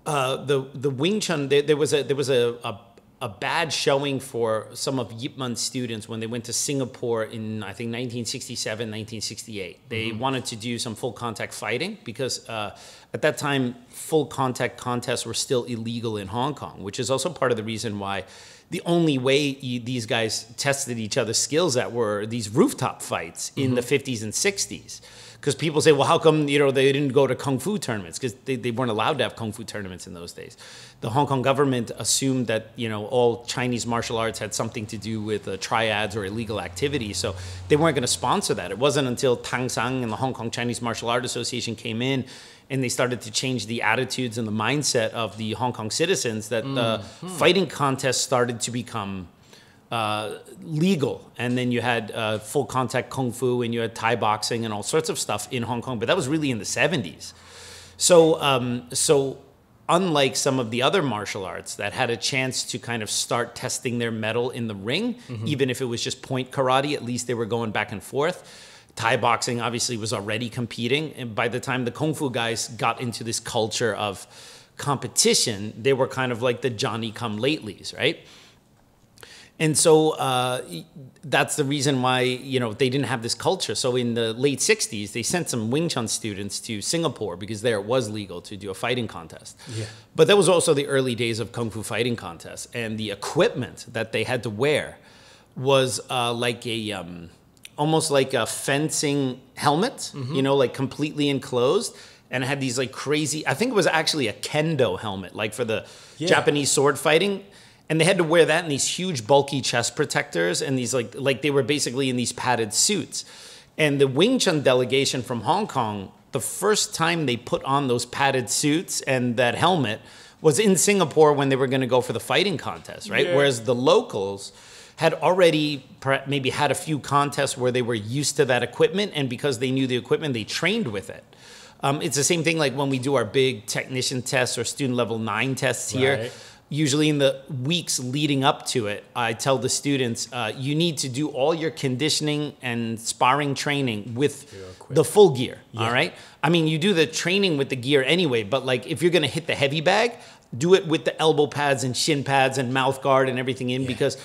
C: uh, the the Wing Chun there, there was a there was a, a a bad showing for some of Yip Man's students when they went to Singapore in I think 1967 1968 they wanted to do some full contact fighting because uh, at that time full contact contests were still illegal in Hong Kong which is also part of the reason why the only way you, these guys tested each other's skills at were these rooftop fights in the 50s and 60s. Because people say, well, how come you know they didn't go to kung fu tournaments? Because they, they weren't allowed to have kung fu tournaments in those days. The Hong Kong government assumed that you know all Chinese martial arts had something to do with uh, triads or illegal activity, so they weren't going to sponsor that. It wasn't until Tang Sang and the Hong Kong Chinese Martial Art Association came in and they started to change the attitudes and the mindset of the Hong Kong citizens that uh, fighting contests started to become uh, legal. And then you had uh, full contact kung fu and you had Thai boxing and all sorts of stuff in Hong Kong. But that was really in the 70s. So, um, so unlike some of the other martial arts that had a chance to kind of start testing their metal in the ring, even if it was just point karate, at least they were going back and forth. Thai boxing obviously was already competing, and by the time the kung fu guys got into this culture of competition, they were kind of like the Johnny come latelys, right? And so uh, that's the reason why you know they didn't have this culture. So in the late '60s, they sent some Wing Chun students to Singapore because there it was legal to do a fighting contest.
A: Yeah.
C: But that was also the early days of kung fu fighting contests, and the equipment that they had to wear was uh, like a um, almost like a fencing helmet, you know, like completely enclosed. And it had these like crazy, I think it was actually a kendo helmet, like for the
A: Yeah.
C: Japanese sword fighting. And they had to wear that in these huge bulky chest protectors and these like like they were basically in these padded suits. And the Wing Chun delegation from Hong Kong, the first time they put on those padded suits and that helmet was in Singapore when they were going to go for the fighting contest, right?
A: Yeah.
C: Whereas the locals had already maybe had a few contests where they were used to that equipment, and because they knew the equipment, they trained with it. Um, it's the same thing like when we do our big technician tests or student level nine tests here.
A: Right.
C: Usually, in the weeks leading up to it, I tell the students uh, you need to do all your conditioning and sparring training with the full gear. All right. I mean, you do the training with the gear anyway, but like if you're going to hit the heavy bag, do it with the elbow pads and shin pads and mouth guard and everything in because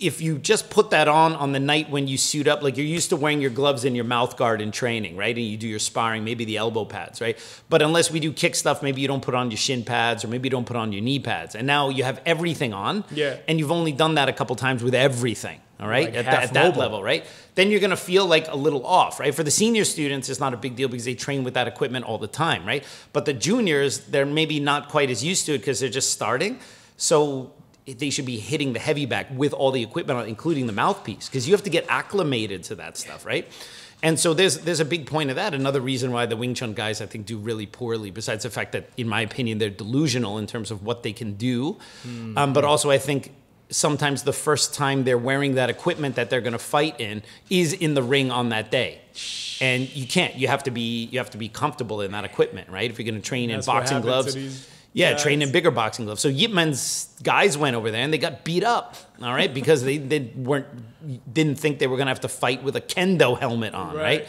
C: if you just put that on on the night when you suit up, like you're used to wearing your gloves and your mouth guard in training, right? And you do your sparring, maybe the elbow pads, right? But unless we do kick stuff, maybe you don't put on your shin pads or maybe you don't put on your knee pads. And now you have everything on.
A: Yeah.
C: And you've only done that a couple times with everything, all right?
A: Like
C: at, that- at that level, right? Then you're gonna feel like a little off, right? For the senior students, it's not a big deal because they train with that equipment all the time, right? But the juniors, they're maybe not quite as used to it because they're just starting. So they should be hitting the heavy back with all the equipment on, including the mouthpiece, because you have to get acclimated to that stuff, right? And so there's there's a big point of that. Another reason why the Wing Chun guys I think do really poorly, besides the fact that, in my opinion, they're delusional in terms of what they can do, um, but also I think sometimes the first time they're wearing that equipment that they're going to fight in is in the ring on that day. And you can't. You have to be. You have to be comfortable in that equipment, right? If you're going to train in boxing gloves, yeah,
A: guys.
C: train in bigger boxing gloves. So Yip Man's guys went over there and they got beat up, all right, because they, they weren't didn't think they were gonna have to fight with a kendo helmet on, right?
A: Right.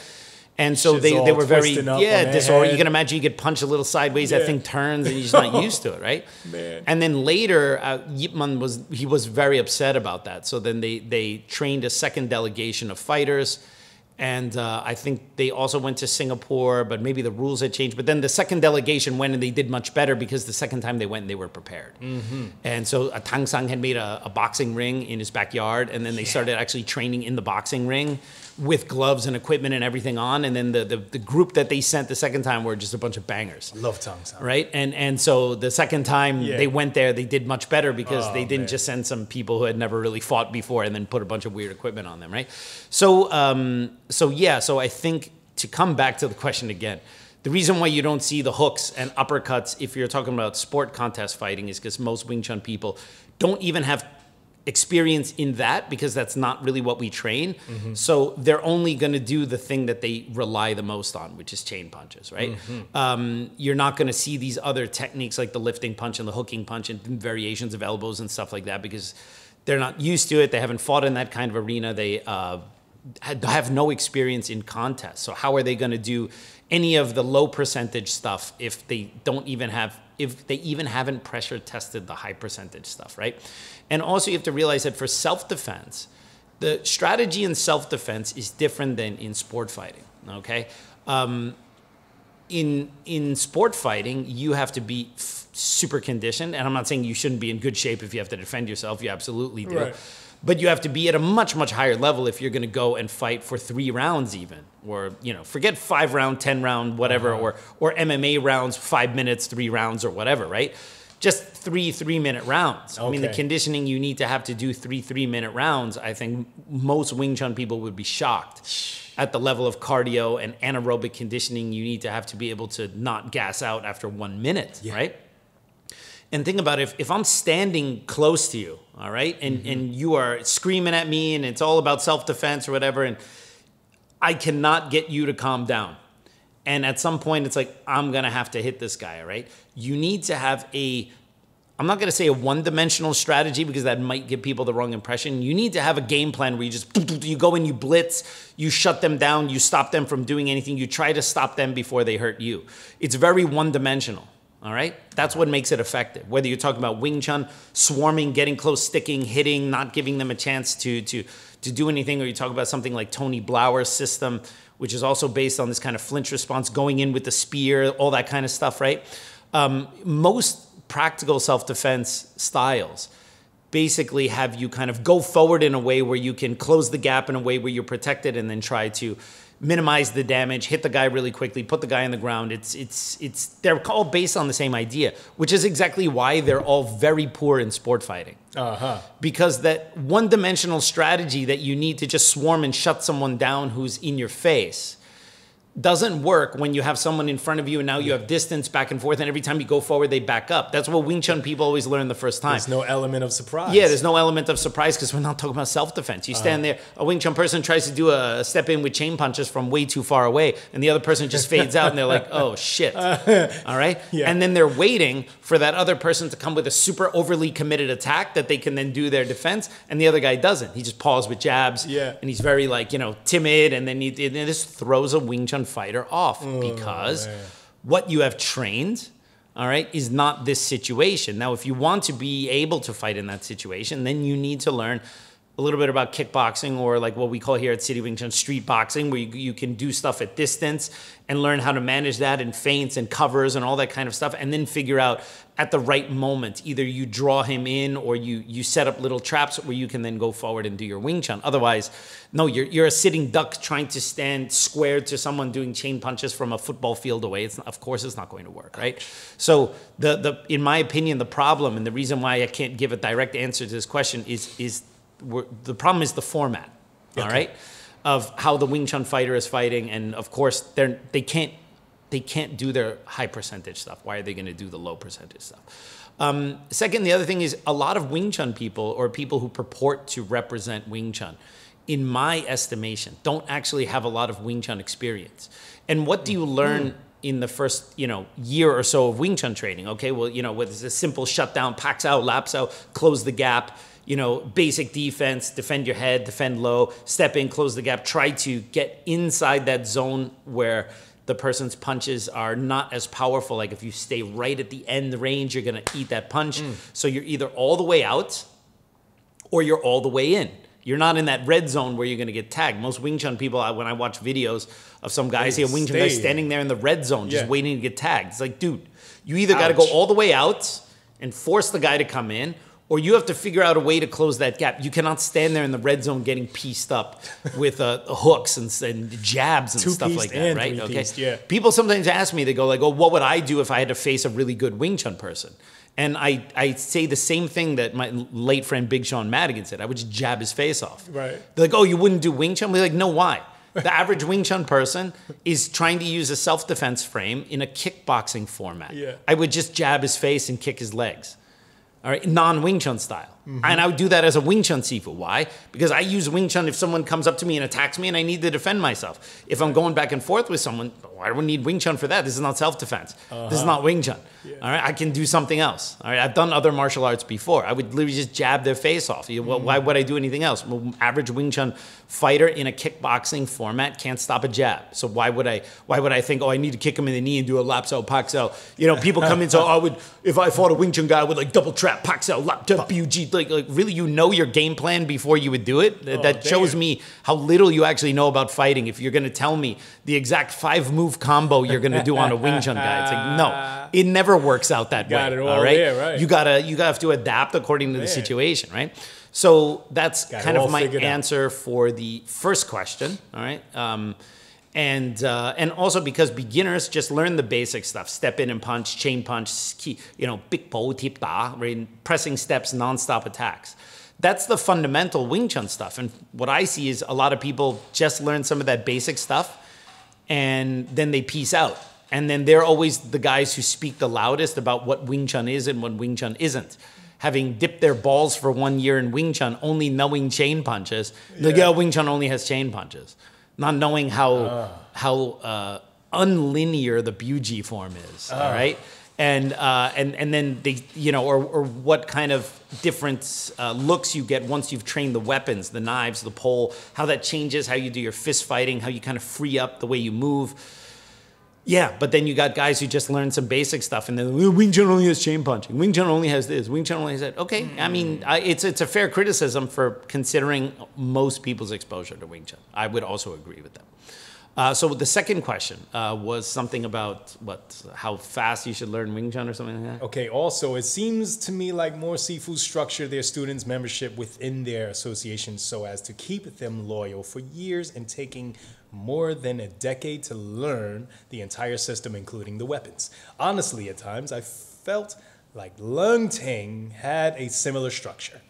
C: And so
A: Shit's
C: they, they were very yeah
A: on their
C: disor- You can imagine you get punched a little sideways, that thing turns, and you're just not used to it, right?
A: Man.
C: And then later, uh, Yip Man was he was very upset about that. So then they they trained a second delegation of fighters. And uh, I think they also went to Singapore, but maybe the rules had changed. But then the second delegation went and they did much better because the second time they went, they were prepared. And so uh, Tang Sang had made a, a boxing ring in his backyard, and then they started actually training in the boxing ring with gloves and equipment and everything on. And then the, the, the group that they sent the second time were just a bunch of bangers
A: Love tongue sound.
C: right? And and so the second time
A: Yeah.
C: they went there, they did much better because
A: Oh,
C: they didn't
A: man.
C: just send some people who had never really fought before and then put a bunch of weird equipment on them, right? So um, so yeah, so I think to come back to the question again. The reason why you don't see the hooks and uppercuts if you're talking about sport contest fighting is because most Wing Chun people don't even have experience in that because that's not really what we train. So they're only going to do the thing that they rely the most on, which is chain punches, right? Um, you're not going to see these other techniques like the lifting punch and the hooking punch and variations of elbows and stuff like that because they're not used to it. They haven't fought in that kind of arena. They uh, have no experience in contests. So how are they going to do any of the low percentage stuff if they don't even have if they even haven't pressure tested the high percentage stuff, right? And also you have to realize that for self-defense, the strategy in self-defense is different than in sport fighting, okay? Um, in in sport fighting, you have to be f- super conditioned, and I'm not saying you shouldn't be in good shape if you have to defend yourself. You absolutely do.
A: Right.
C: But you have to be at a much much higher level if you're going to go and fight for three rounds, even, or you know, forget five round, ten round, whatever,
A: Uh-huh.
C: or or MMA rounds, five minutes, three rounds, or whatever, right? Just three three minute rounds. I mean, the conditioning you need to have to do three three minute rounds. I think most Wing Chun people would be shocked at the level of cardio and anaerobic conditioning you need to have to be able to not gas out after one minute, right? And think about if, if I'm standing close to you, all right, and, mm-hmm. and you are screaming at me and it's all about self defense or whatever, and I cannot get you to calm down. And at some point, it's like, I'm going to have to hit this guy, right? You need to have a, I'm not going to say a one dimensional strategy because that might give people the wrong impression. You need to have a game plan where you just, you go in, you blitz, you shut them down, you stop them from doing anything, you try to stop them before they hurt you. It's very one dimensional. All right? That's what makes it effective. Whether you're talking about Wing Chun, swarming, getting close, sticking, hitting, not giving them a chance to to to do anything, or you talk about something like Tony Blauer's system, which is also based on this kind of flinch response, going in with the spear, all that kind of stuff, right? Um, most practical self-defense styles basically have you kind of go forward in a way where you can close the gap in a way where you're protected and then try to minimize the damage, hit the guy really quickly, put the guy on the ground. It's it's it's they're all based on the same idea, which is exactly why they're all very poor in sport fighting.
A: Uh-huh.
C: Because that one-dimensional strategy that you need to just swarm and shut someone down who's in your face doesn't work when you have someone in front of you and now you have distance back and forth and every time you go forward they back up. That's what Wing Chun people always learn the first time.
A: There's no element of surprise.
C: Yeah, there's no element of surprise because we're not talking about self defense. You stand uh-huh. there, a Wing Chun person tries to do a step in with chain punches from way too far away, and the other person just fades out and they're like, oh shit. All right?
A: Yeah.
C: And then they're waiting for that other person to come with a super overly committed attack that they can then do their defense, and the other guy doesn't. He just paws with jabs,
A: Yeah.
C: and he's very like, you know, timid, and then he and this throws a Wing Chun fighter off
A: Oh,
C: because what you have trained all right is not this situation. Now if you want to be able to fight in that situation then you need to learn a little bit about kickboxing or like what we call here at city wing chun street boxing where you, you can do stuff at distance and learn how to manage that and feints and covers and all that kind of stuff and then figure out at the right moment either you draw him in or you you set up little traps where you can then go forward and do your wing chun. Otherwise no you're, you're a sitting duck trying to stand squared to someone doing chain punches from a football field away. It's of course it's not going to work right? So the the in my opinion the problem and the reason why i can't give a direct answer to this question is is the problem is the format all right of how the wing chun fighter is fighting and of course they're they can't they can't do their high percentage stuff. Why are they going to do the low percentage stuff? Um, second the other thing is a lot of wing chun people or people who purport to represent wing chun in my estimation don't actually have a lot of wing chun experience. And what do you learn in the first you know year or so of wing chun training? Okay well you know with a simple shutdown pak sau lap sau close the gap you know, basic defense, defend your head, defend low, step in, close the gap, try to get inside that zone where the person's punches are not as powerful. Like if you stay right at the end range, you're gonna eat that punch. So you're either all the way out or you're all the way in. You're not in that red zone where you're going to get tagged. Most Wing Chun people, when I watch videos of some guys here, Wing Chun guys standing there in the red zone, just
A: Yeah.
C: waiting to get tagged. It's like, dude, you either got to go all the way out and force the guy to come in, or you have to figure out a way to close that gap. You cannot stand there in the red zone getting pieced up with uh, hooks and, and jabs and stuff like that, right?
A: three-pieced, yeah.
C: People sometimes ask me, they go like, "Oh, what would I do if I had to face a really good Wing Chun person?" And I, I say the same thing that my late friend Big Sean Madigan said. I would just jab his face off.
A: Right.
C: They're like, "Oh, you wouldn't do Wing Chun?" We're like, "No, why?" The average Wing Chun person is trying to use a self-defense frame in a kickboxing format.
A: Yeah.
C: I would just jab his face and kick his legs. All right, non Wing Chun style. Mm-hmm. And I would do that as a Wing Chun Sifu. Why? Because I use Wing Chun if someone comes up to me and attacks me and I need to defend myself. If I'm going back and forth with someone, oh, I don't need Wing Chun for that. This is not self defense. This is uh-huh. not Wing Chun. All right, I can do something else. All right, I've done other martial arts before. I would literally just jab their face off. You- well, Why mm-hmm. would I do anything else? Well, average Wing Chun fighter in a kickboxing format can't stop a jab. So why would I? Why would I think? Oh, I need to kick him in the knee and do a lap sau pak sau. You know, people come in. So oh, I would, if I fought a Wing Chun guy, I would like double trap paxo, lap jump, bug, like, like really you know your game plan before you would do it. That,
A: Oh,
C: that shows
A: damn.
C: me how little you actually know about fighting. If you're going to tell me the exact five move combo you're going to do on a Wing Chun guy, it's like no, it never works out that
A: Got
C: way.
A: all
C: all right,
A: there, right.
C: You gotta you gotta have to adapt according to the situation, right? So that's
A: Got
C: kind of my
A: figured out.
C: answer for the first question. All right. Um, and uh, and also because beginners just learn the basic stuff: step in and punch, chain punch, ski, you know, big bow tip da, right? pressing steps, non-stop attacks. That's the fundamental Wing Chun stuff. And what I see is a lot of people just learn some of that basic stuff, and then they peace out. And then they're always the guys who speak the loudest about what Wing Chun is and what Wing Chun isn't. Having dipped their balls for one year in Wing Chun, only knowing chain punches, like, yeah, Wing Chun only has chain punches. Not knowing how how uh, unlinear the Buji form is. All right. And, uh, and and then they you know or, or what kind of different uh, looks you get once you've trained the weapons the knives the pole how that changes how you do your fist fighting how you kind of free up the way you move yeah, but then you got guys who just learned some basic stuff, and then "Oh, Wing Chun only has chain punching. Wing Chun only has this. Wing Chun only has that. Okay, I mean, I, it's it's a fair criticism for considering most people's exposure to Wing Chun. I would also agree with them. Uh, so the second question uh, was something about what how fast you should learn Wing Chun or something like that.
A: Okay, also, it seems to me like more Sifu structure their students' membership within their association so as to keep them loyal for years and taking more than a decade to learn the entire system, including the weapons. Honestly, at times, I felt like Leung Ting had a similar structure.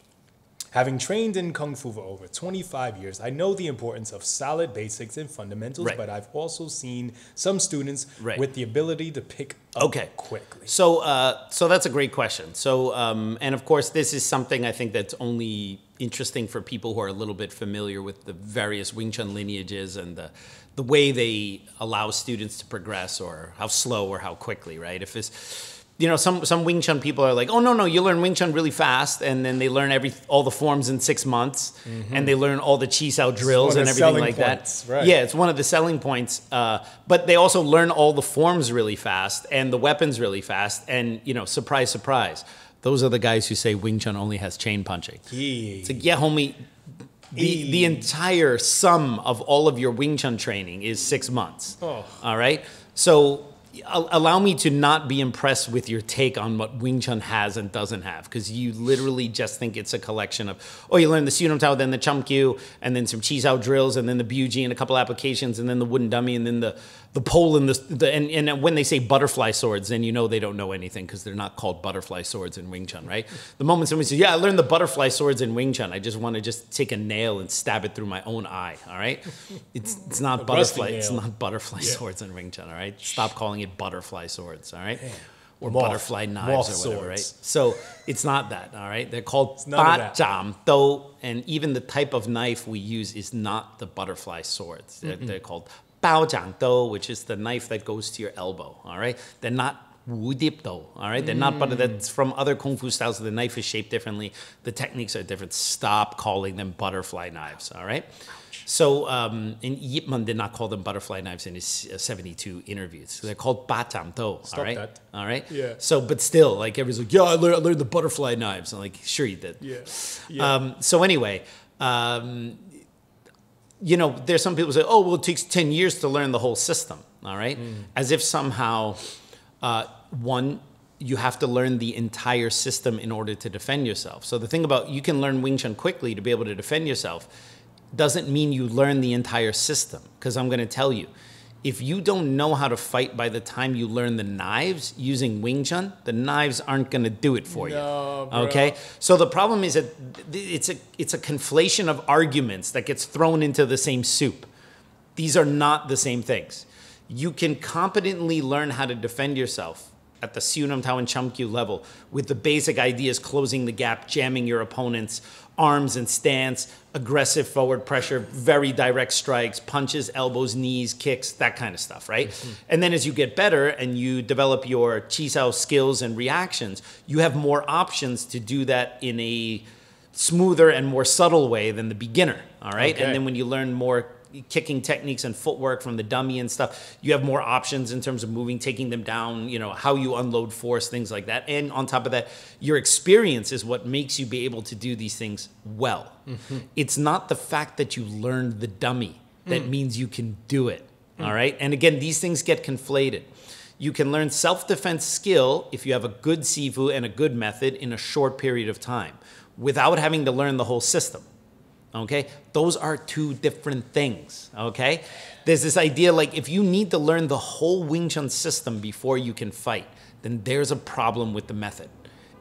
A: Having trained in Kung Fu for over 25 years, I know the importance of solid basics and fundamentals,
C: Right.
A: but I've also seen some students
C: Right.
A: with the ability to pick up
C: Okay.
A: quickly.
C: So, uh, so that's a great question. So, um, and of course, this is something I think that's only interesting for people who are a little bit familiar with the various Wing Chun lineages and the the way they allow students to progress, or how slow or how quickly, right? If it's you know, some some Wing Chun people are like, oh no no, you learn Wing Chun really fast, and then they learn every all the forms in six months, and they learn all the Chi Sao drills and everything like
A: points,
C: that.
A: right.
C: Yeah, it's one of the selling points. Uh, but they also learn all the forms really fast and the weapons really fast. And, you know, surprise, surprise, those are the guys who say Wing Chun only has chain punching.
A: Yeah.
C: It's like, yeah, homie, the, the entire sum of all of your Wing Chun training is six months.
A: Oh.
C: All right? So allow me to not be impressed with your take on what Wing Chun has and doesn't have, because you literally just think it's a collection of, oh, you learn the Sunam Tao, then the Chumkyu, and then some Chi Sao drills, and then the Buji, and a couple applications, and then the wooden dummy, and then the, the pole, and, the, the, and, and when they say butterfly swords, then you know they don't know anything, because they're not called butterfly swords in Wing Chun, right? The moment somebody says, yeah, I learned the butterfly swords in Wing Chun, I just want to just take a nail and stab it through my own eye, all right? It's, it's not
A: rusty
C: butterfly, it's not butterfly swords in Wing Chun, all right? Stop calling it butterfly swords, all right? Or
A: Moth-
C: butterfly knives or whatever, right? So it's not that, all right? They're called
A: of
C: though, and even the type of knife we use is not the butterfly swords. They're, they're called Baojang Do, which is the knife that goes to your elbow, all right? They're not Wu Dip Do, all right? They're not, but that's from other Kung Fu styles. The knife is shaped differently. The techniques are different. Stop calling them butterfly knives, all right? So, um, and Yip Man did not call them butterfly knives in his uh, 72 interviews. So they're called Batam Do, all right?
A: that.
C: All right?
A: Yeah.
C: So, but still, like everyone's like, yeah, I learned, I learned the butterfly knives. I'm like, sure you did.
A: Yeah. Yeah.
C: Um, so anyway, um, you know, there's some people say, oh, well, it takes 10 years to learn the whole system. All right. As if somehow, uh, one, you have to learn the entire system in order to defend yourself. So the thing about you can learn Wing Chun quickly to be able to defend yourself doesn't mean you learn the entire system. Because I'm going to tell you, if you don't know how to fight by the time you learn the knives using Wing Chun, the knives aren't going to do it for
A: No,
C: you.
A: bro.
C: Okay? So the problem is that it's a it's a conflation of arguments that gets thrown into the same soup. These are not the same things. You can competently learn how to defend yourself at the Sunam Tao and Chumkyu level with the basic ideas closing the gap, jamming your opponent's arms and stance, aggressive forward pressure, very direct strikes, punches, elbows, knees, kicks, that kind of stuff, right? Mm-hmm. And then as you get better and you develop your Chi Sao skills and reactions, you have more options to do that in a smoother and more subtle way than the beginner. All right.
A: Okay.
C: And then when you learn more kicking techniques and footwork from the dummy and stuff. You have more options in terms of moving, taking them down, you know, how you unload force, things like that. And on top of that, your experience is what makes you be able to do these things well. Mm-hmm. It's not the fact that you learned the dummy that mm. means you can do it. Mm. All right. And again, these things get conflated. You can learn self defense skill if you have a good Sifu and a good method in a short period of time without having to learn the whole system. Okay? Those are two different things. Okay? There's this idea like if you need to learn the whole Wing Chun system before you can fight, then there's a problem with the method.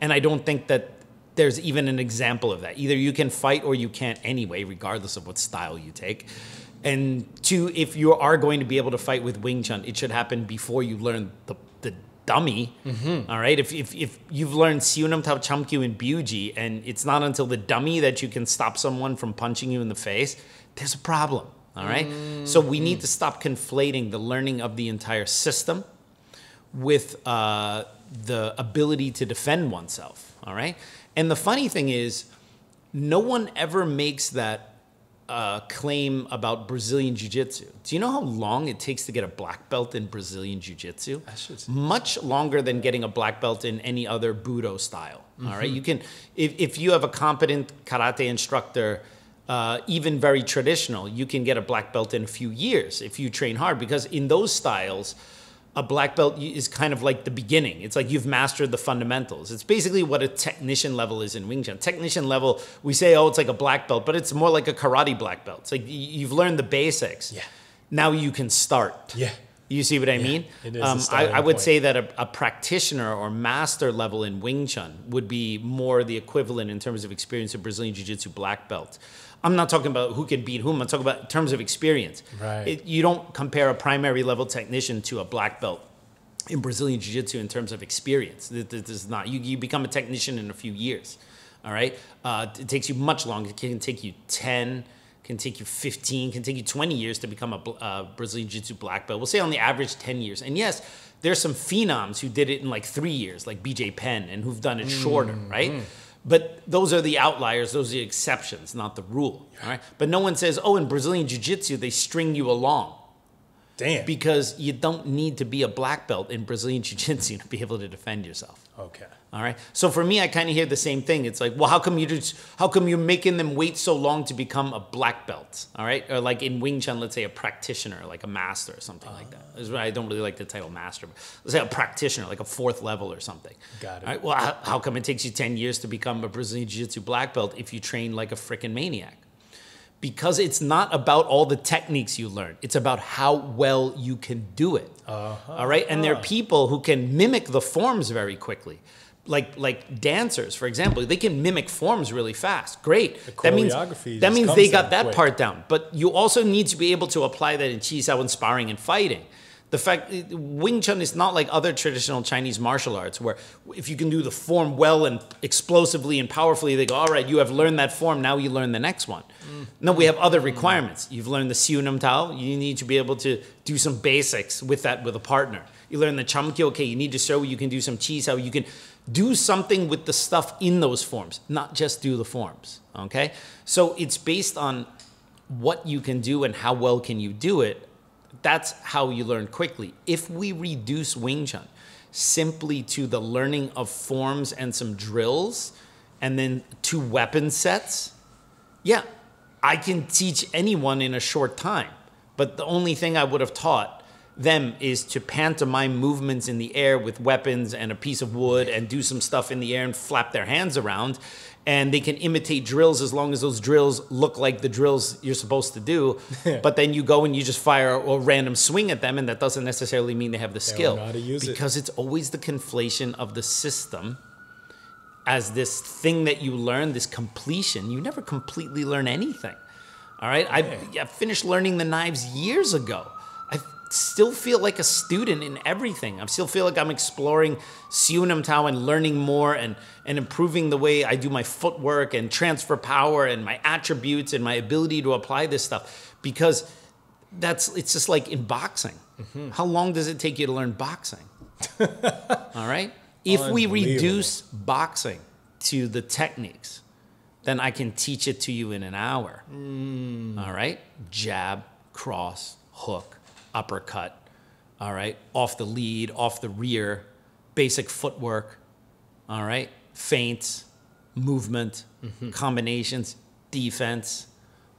C: And I don't think that there's even an example of that. Either you can fight or you can't anyway, regardless of what style you take. And two, if you are going to be able to fight with Wing Chun, it should happen before you learn the, dummy. all right. If, if, if you've learned Siunam Tao Chamkyu and Buji, and it's not until the dummy that you can stop someone from punching you in the face, there's a problem. All right. So we need to stop conflating the learning of the entire system with uh, the ability to defend oneself. All right. And the funny thing is, no one ever makes that uh, claim about Brazilian Jiu Jitsu. Do you know how long it takes to get a black belt in Brazilian Jiu Jitsu? Much longer than getting a black belt in any other Budo style. All right. You can, if, if you have a competent karate instructor, uh, even very traditional, you can get a black belt in a few years if you train hard because in those styles, a black belt is kind of like the beginning. It's like you've mastered the fundamentals. It's basically what a technician level is in Wing Chun. Technician level, we say, oh, it's like a black belt, but it's more like a karate black belt. It's like you've learned the basics.
A: Yeah.
C: Now you can start.
A: Yeah.
C: You see what I mean?
A: it is
C: Um, I, I would
A: point.
C: say that a, a practitioner or master level in Wing Chun would be more the equivalent in terms of experience of Brazilian Jiu Jitsu black belt. I'm not talking about who can beat whom. I'm talking about in terms of experience.
A: Right.
C: It, you don't compare a primary level technician to a black belt in Brazilian Jiu Jitsu in terms of experience. Th- th- This is not. You, you become a technician in a few years. All right. Uh, it takes you much longer. It can take you 10, can take you 15, can take you 20 years to become a uh, Brazilian Jiu Jitsu black belt. We'll say on the average 10 years. And yes, there's some phenoms who did it in like three years, like BJ Penn, and who've done it shorter, right? But those are the outliers, those are the exceptions, not the rule. All right. But no one says, oh, in Brazilian Jiu Jitsu, they string you along
A: Damn.
C: because you don't need to be a black belt in Brazilian Jiu Jitsu to be able to defend yourself.
A: Okay.
C: All right. So for me, I kind of hear the same thing. It's like, well, how come you just, how come you're making them wait so long to become a black belt? All right. Or like in Wing Chun, let's say a practitioner, like a master or something like that. Ah. Why I don't really like the title master, but let's say a practitioner, like a fourth level or something.
A: Got it.
C: All right. Well, how, how come it takes you 10 years to become a Brazilian Jiu Jitsu black belt if you train like a freaking maniac? Because it's not about all the techniques you learn. It's about how well you can do it. Uh-huh. All right, and there are people who can mimic the forms very quickly. Like like dancers, for example, they can mimic forms really fast. Great. that means
A: choreography
C: that means they got that
A: quick.
C: part down. But you also need to be able to apply that in and sparring and fighting. The fact Wing Chun is not like other traditional Chinese martial arts, where if you can do the form well and explosively and powerfully, they go, "All right, you have learned that form. Now you learn the next one." No, we have other requirements. You've learned the Siunam Tao. You need to be able to do some basics with that with a partner. You learn the Chamkyo. Okay, you need to show you can do some Chi Sao. You can do something with the stuff in those forms, not just do the forms. Okay, so it's based on what you can do and how well can you do it that's how you learn quickly. If we reduce wing chun simply to the learning of forms and some drills and then two weapon sets yeah i can teach anyone in a short time. But the only thing i would have taught them is to pantomime movements in the air with weapons and a piece of wood and do some stuff in the air and flap their hands around and they can imitate drills as long as those drills look like the drills you're supposed to do but then you go and you just fire a random swing at them and that doesn't necessarily mean they have the skill
A: know how to use it.
C: because it's always the conflation of the system as this thing that you learn, this completion. You never completely learn anything. All right. I, I finished learning the knives years ago. Still feel like a student in everything. I still feel like I'm exploring Siunam Tao and learning more and, and improving the way I do my footwork and transfer power and my attributes and my ability to apply this stuff because that's it's just like in boxing. Mm-hmm. How long does it take you to learn boxing? All right. If we reduce boxing to the techniques, then I can teach it to you in an hour. Mm. All right. Jab, cross, hook, uppercut, all right, off the lead, off the rear, basic footwork, all right, feints, movement, combinations, defense,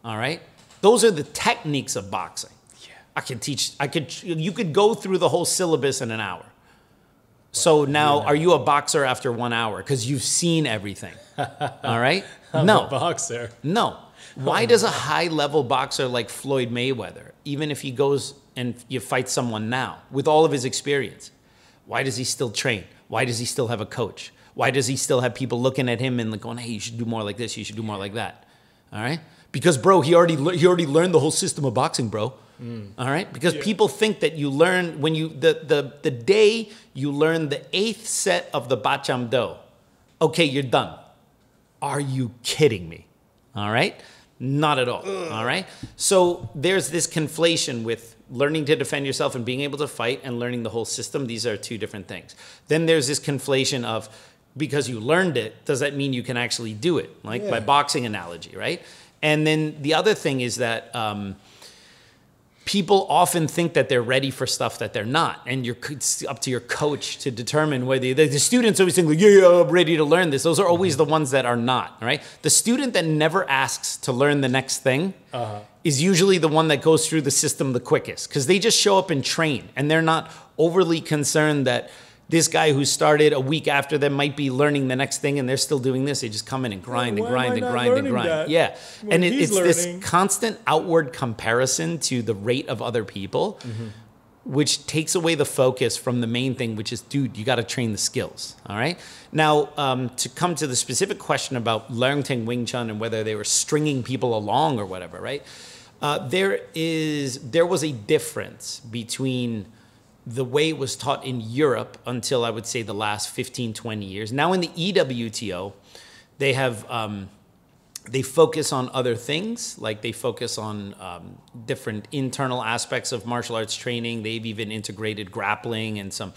C: all right. Those are the techniques of boxing. Yeah. I can teach. I could. You could go through the whole syllabus in an hour. So now, are you a boxer after one hour because you've seen everything? All right. no.
A: boxer.
C: No. Why does a high level boxer like Floyd Mayweather, even if he goes and you fight someone now with all of his experience, why does he still train? Why does he still have a coach? Why does he still have people looking at him and like going, "Hey, you should do more like this. You should do more like that." All right? Because bro, he already le- he already learned the whole system of boxing, bro. Mm. All right? Because people think that you learn when you the the the day you learn the eighth set of the Bacham Do, okay, you're done. Are you kidding me? All right? Not at all. All right? So there's this conflation with learning to defend yourself and being able to fight and learning the whole system. These are two different things. Then there's this conflation of because you learned it, does that mean you can actually do it? Like by boxing analogy, right? And then the other thing is that um, people often think that they're ready for stuff that they're not and you're it's up to your coach to determine whether the, the students always think like yeah, yeah i'm ready to learn this. Those are always the ones that are not right? The student that never asks to learn the next thing uh-huh. is usually the one that goes through the system the quickest because they just show up and train and they're not overly concerned that this guy who started a week after them might be learning the next thing and they're still doing this they just come in and grind and grind and grind and grind
A: that
C: yeah and it, it's this constant outward comparison to the rate of other people, which takes away the focus from the main thing, which is, dude, you got to train the skills. All right. Now, um, to come to the specific question about Learning Wing Chun and whether they were stringing people along or whatever, right? Uh, there is there was a difference between the way it was taught in Europe until I would say the last 15, 20 years. Now in the EWTO, they have um, they focus on other things like they focus on um, different internal aspects of martial arts training. They've even integrated grappling and some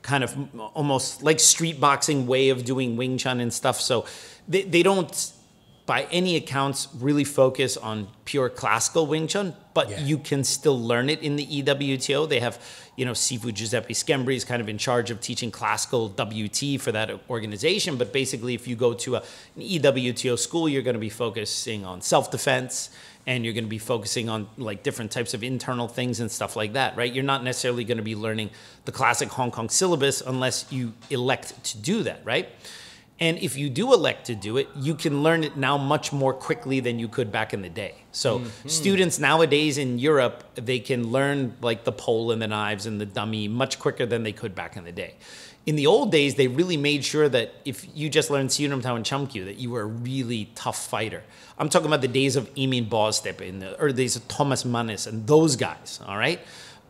C: kind of almost like street boxing way of doing wing chun and stuff. So they, they don't by any accounts really focus on pure classical wing chun but
A: Yeah.
C: you can still learn it in the EWTO they have you know Sifu Giuseppe Schembri is kind of in charge of teaching classical WT for that organization. But basically if you go to a, an EWTO school you're going to be focusing on self-defense and you're going to be focusing on like different types of internal things and stuff like that right? You're not necessarily going to be learning the classic Hong Kong syllabus unless you elect to do that right and if you do elect to do it, you can learn it now much more quickly than you could back in the day. So students nowadays in Europe, they can learn like the pole and the knives and the dummy much quicker than they could back in the day. In the old days, they really made sure that if you just learned Siunam Tao and Chumkyu, that you were a really tough fighter. I'm talking about the days of Emin Boztepe in the early days of Thomas Mannis and those guys, all right?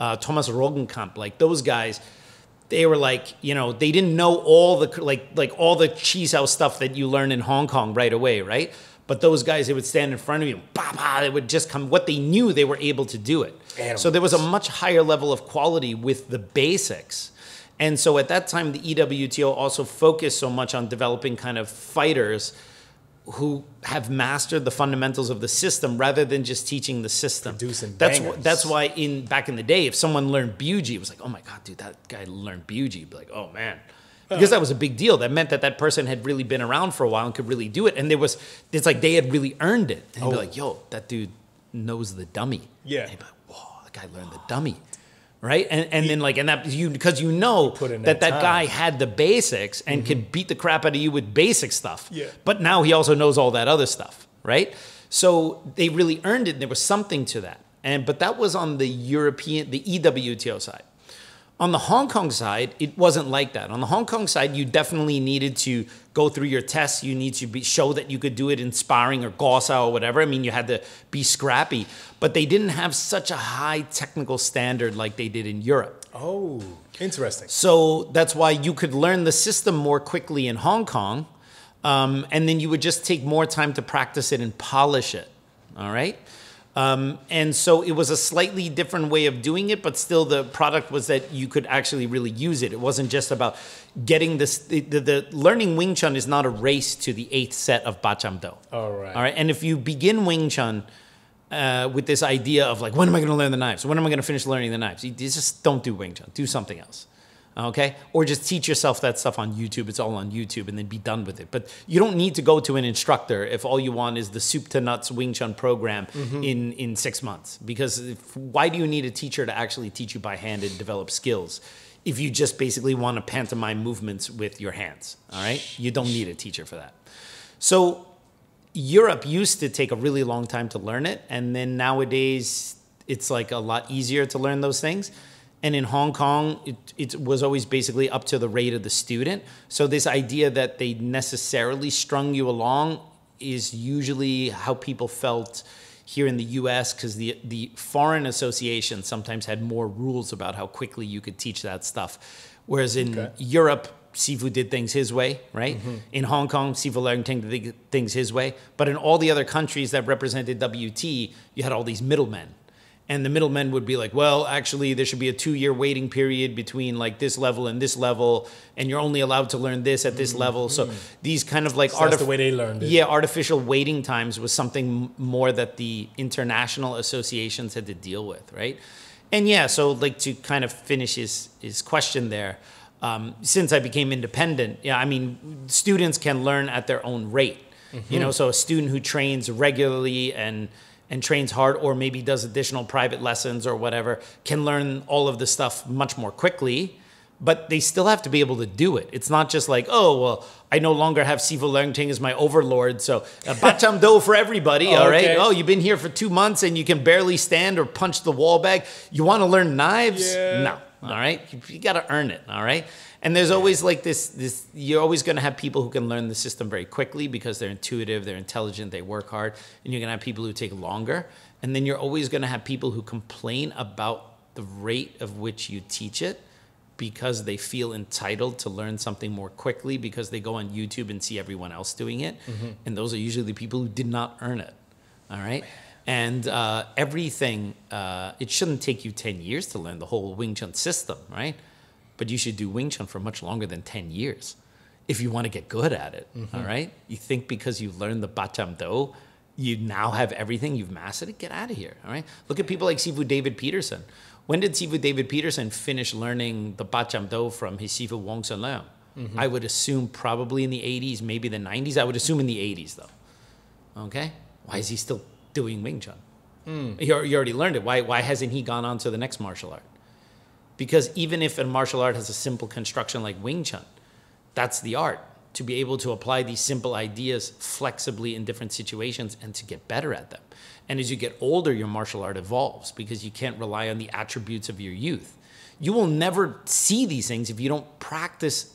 C: Uh, Thomas Rogenkamp, like those guys they were like, you know, they didn't know all the like like all the Chi Sao stuff that you learn in Hong Kong right away, right? But those guys, they would stand in front of you, bah, bah, they would just come. What they knew, they were able to do it. So there was a much higher level of quality with the basics. And so at that time, the EWTO also focused so much on developing kind of fighters who have mastered the fundamentals of the system rather than just teaching the system.
A: Producing
C: that's wh- that's why in back in the day, if someone learned Buji, it was like, oh my god, dude, that guy learned Buji. Be like, oh man, because that was a big deal. That meant that that person had really been around for a while and could really do it. And there was, it's like they had really earned it. And you'd be
A: Oh.
C: like, yo, that dude knows the dummy.
A: Yeah.
C: And like, whoa, that guy learned the dummy. Right, and and then like and that you because you know
A: put in
C: that
A: that
C: that guy.
A: Mm-hmm.
C: had the basics and could beat the crap out of you with basic stuff.
A: Yeah.
C: But now he also knows all that other stuff, right? So they really earned it. And there was something to that. And but that was on the European, the EWTO side. On the Hong Kong side, it wasn't like that. On the Hong Kong side, you definitely needed to go through your tests. You need to be, show that you could do it in sparring or Gosa or whatever. I mean, you had to be scrappy, but they didn't have such a high technical standard like they did in Europe.
A: Oh, interesting.
C: So that's why you could learn the system more quickly in Hong Kong, um, and then you would just take more time to practice it and polish it. All right. Um, and so it was a slightly different way of doing it, but still the product was that you could actually really use it. It wasn't just about getting this. The, the, the learning Wing Chun is not a race to the eighth set of Bacham Do.
A: All right.
C: All right. And if you begin Wing Chun, uh, with this idea of like, when am I going to learn the knives? When am I going to finish learning the knives? You you just don't do Wing Chun. Do something else. Okay? Or just teach yourself that stuff on YouTube. It's all on YouTube and then be done with it. But you don't need to go to an instructor if all you want is the soup to nuts Wing Chun program mm-hmm. in, in six months. Because if, why do you need a teacher to actually teach you by hand and develop skills? If you just basically want to pantomime movements with your hands, all right? You don't need a teacher for that. So Europe used to take a really long time to learn it, and then nowadays it's like a lot easier to learn those things. And in Hong Kong, it, it was always basically up to the rate of the student. So this idea that they necessarily strung you along is usually how people felt here in the U.S. because the the foreign association sometimes had more rules about how quickly you could teach that stuff, whereas in
A: Okay.
C: Europe, Sifu did things his way, right? Mm-hmm. In Hong Kong, Sifu thing- th- things his way. But in all the other countries that represented WT, you had all these middlemen. And the middlemen would be like, well, actually, there should be a two year waiting period between like this level and this level, and you're only allowed to learn this at this mm-hmm. level. So mm-hmm. these kind of like
A: So that's the way they learned it.
C: Yeah, artificial waiting times was something m- more that the international associations had to deal with, right? And yeah, so like to kind of finish his his question there, um, since I became independent, yeah, I mean, students can learn at their own rate. You know, mm-hmm. so a student who trains regularly and and trains hard, or maybe does additional private lessons or whatever, can learn all of the stuff much more quickly. But they still have to be able to do it. It's not just like, oh, well, I no longer have Sifu Leung Ting as my overlord, so uh, Baat Jaam Do for everybody, all right?
A: Okay.
C: Oh, you've been here for two months and you can barely stand or punch the wall bag. You want to learn knives?
A: Yeah.
C: No. All right. You, you got to earn it. All right. And there's always like this, this, you're always going to have people who can learn the system very quickly because they're intuitive, they're intelligent, they work hard. And you're going to have people who take longer. And then you're always going to have people who complain about the rate of which you teach it because they feel entitled to learn something more quickly because they go on YouTube and see everyone else doing it. And those are usually the people who did not earn it. All right. And uh, everything, uh, it shouldn't take you 10 years to learn the whole Wing Chun system, right? But you should do Wing Chun for much longer than 10 years if you want to get good at it. Mm-hmm. all right. You think because you learned the Baat Jaam Do, you now have everything, you've mastered it, get out of here. All right. Look at people like Sifu David Peterson. When did Sifu David Peterson finish learning the Baat Jaam Do from his Sifu Wong Shun Leung? Mm-hmm. I would assume probably in the 80s, maybe the 90s. I would assume in the 80s though. Okay? Why is he still doing Wing Chun? Hmm. He, he already learned it. Why, why hasn't he gone on to the next martial art? Because even if a martial art has a simple construction like Wing Chun, that's the art to be able to apply these simple ideas flexibly in different situations and to get better at them. And as you get older, your martial art evolves because you can't rely on the attributes of your youth. You will never see these things if you don't practice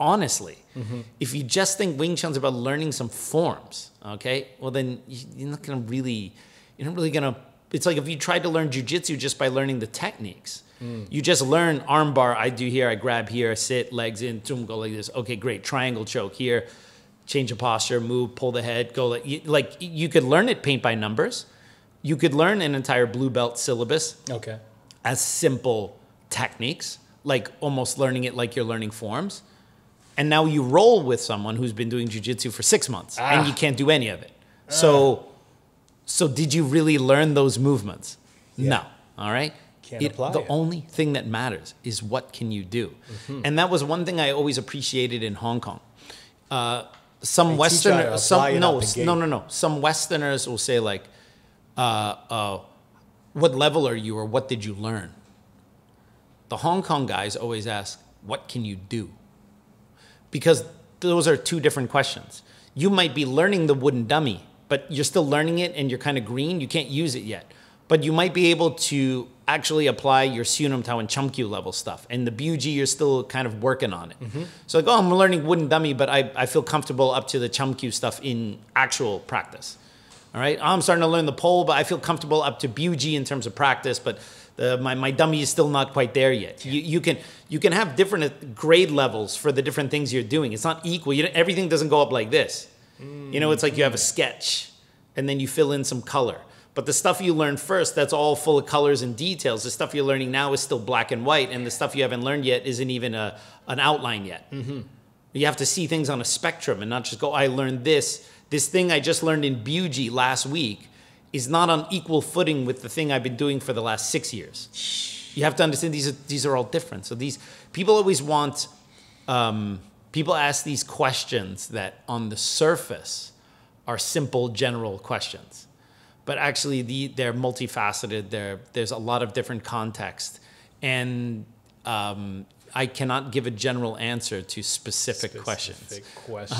C: honestly. Mm-hmm. If you just think Wing Chun's about learning some forms, okay, well then you- you're not gonna really, you're not really gonna. It's like if you tried to learn jujitsu just by learning the techniques. You just learn armbar. I do here. I grab here. Sit legs in. Zoom. Go like this. Okay, great. Triangle choke here. Change of posture. Move. Pull the head. Go like you- like you could learn it paint by numbers. You could learn an entire blue belt syllabus
A: Okay.
C: as simple techniques, like almost learning it like you're learning forms. And now you roll with someone who's been doing jujitsu for six months and ah. you can't do any of it. So, so did you really learn those movements? No. All right.
A: Can't
C: It-
A: apply
C: the
A: it.
C: only thing that matters is what can you do, and that was one thing I always appreciated in Hong Kong. Uh, some
A: They teach you how to
C: Westerners, some no,
A: out the
C: s-
A: gate.
C: no, no, no. Some Westerners will say like, uh, uh, "What level are you?" or "What did you learn?" The Hong Kong guys always ask, "What can you do?" Because those are two different questions. You might be learning the wooden dummy, but you're still learning it and you're kind of green. You can't use it yet. But you might be able to actually apply your Siu Nim Tau and Chum Kiu level stuff. And the Biu Jee, you're still kind of working on it. Mm-hmm. So like, oh, I'm learning wooden dummy, but I, I feel comfortable up to the Chum Kiu stuff in actual practice. All right. Oh, I'm starting to learn the pole, but I feel comfortable up to Biu Jee in terms of practice, but the, my, my dummy is still not quite there yet. You, you can you can have different uh, grade levels for the different things you're doing. It's not equal. You, everything doesn't go up like this. You know, it's like you have a sketch, and then you fill in some color. But the stuff you learn first, that's all full of colors and details. The stuff you're learning now is still black and white, and the stuff you haven't learned yet isn't even a, an outline yet. You have to see things on a spectrum and not just go, I learned this. This thing I just learned in Biu Jee last week is not on equal footing with the thing I've been doing for the last six years. You have to understand these are these are all different. So these people always want um, people ask these questions that on the surface are simple general questions. But actually the, they're multifaceted. They're, there's a lot of different context. And um, i cannot give a general answer to specific, questions.
A: Specific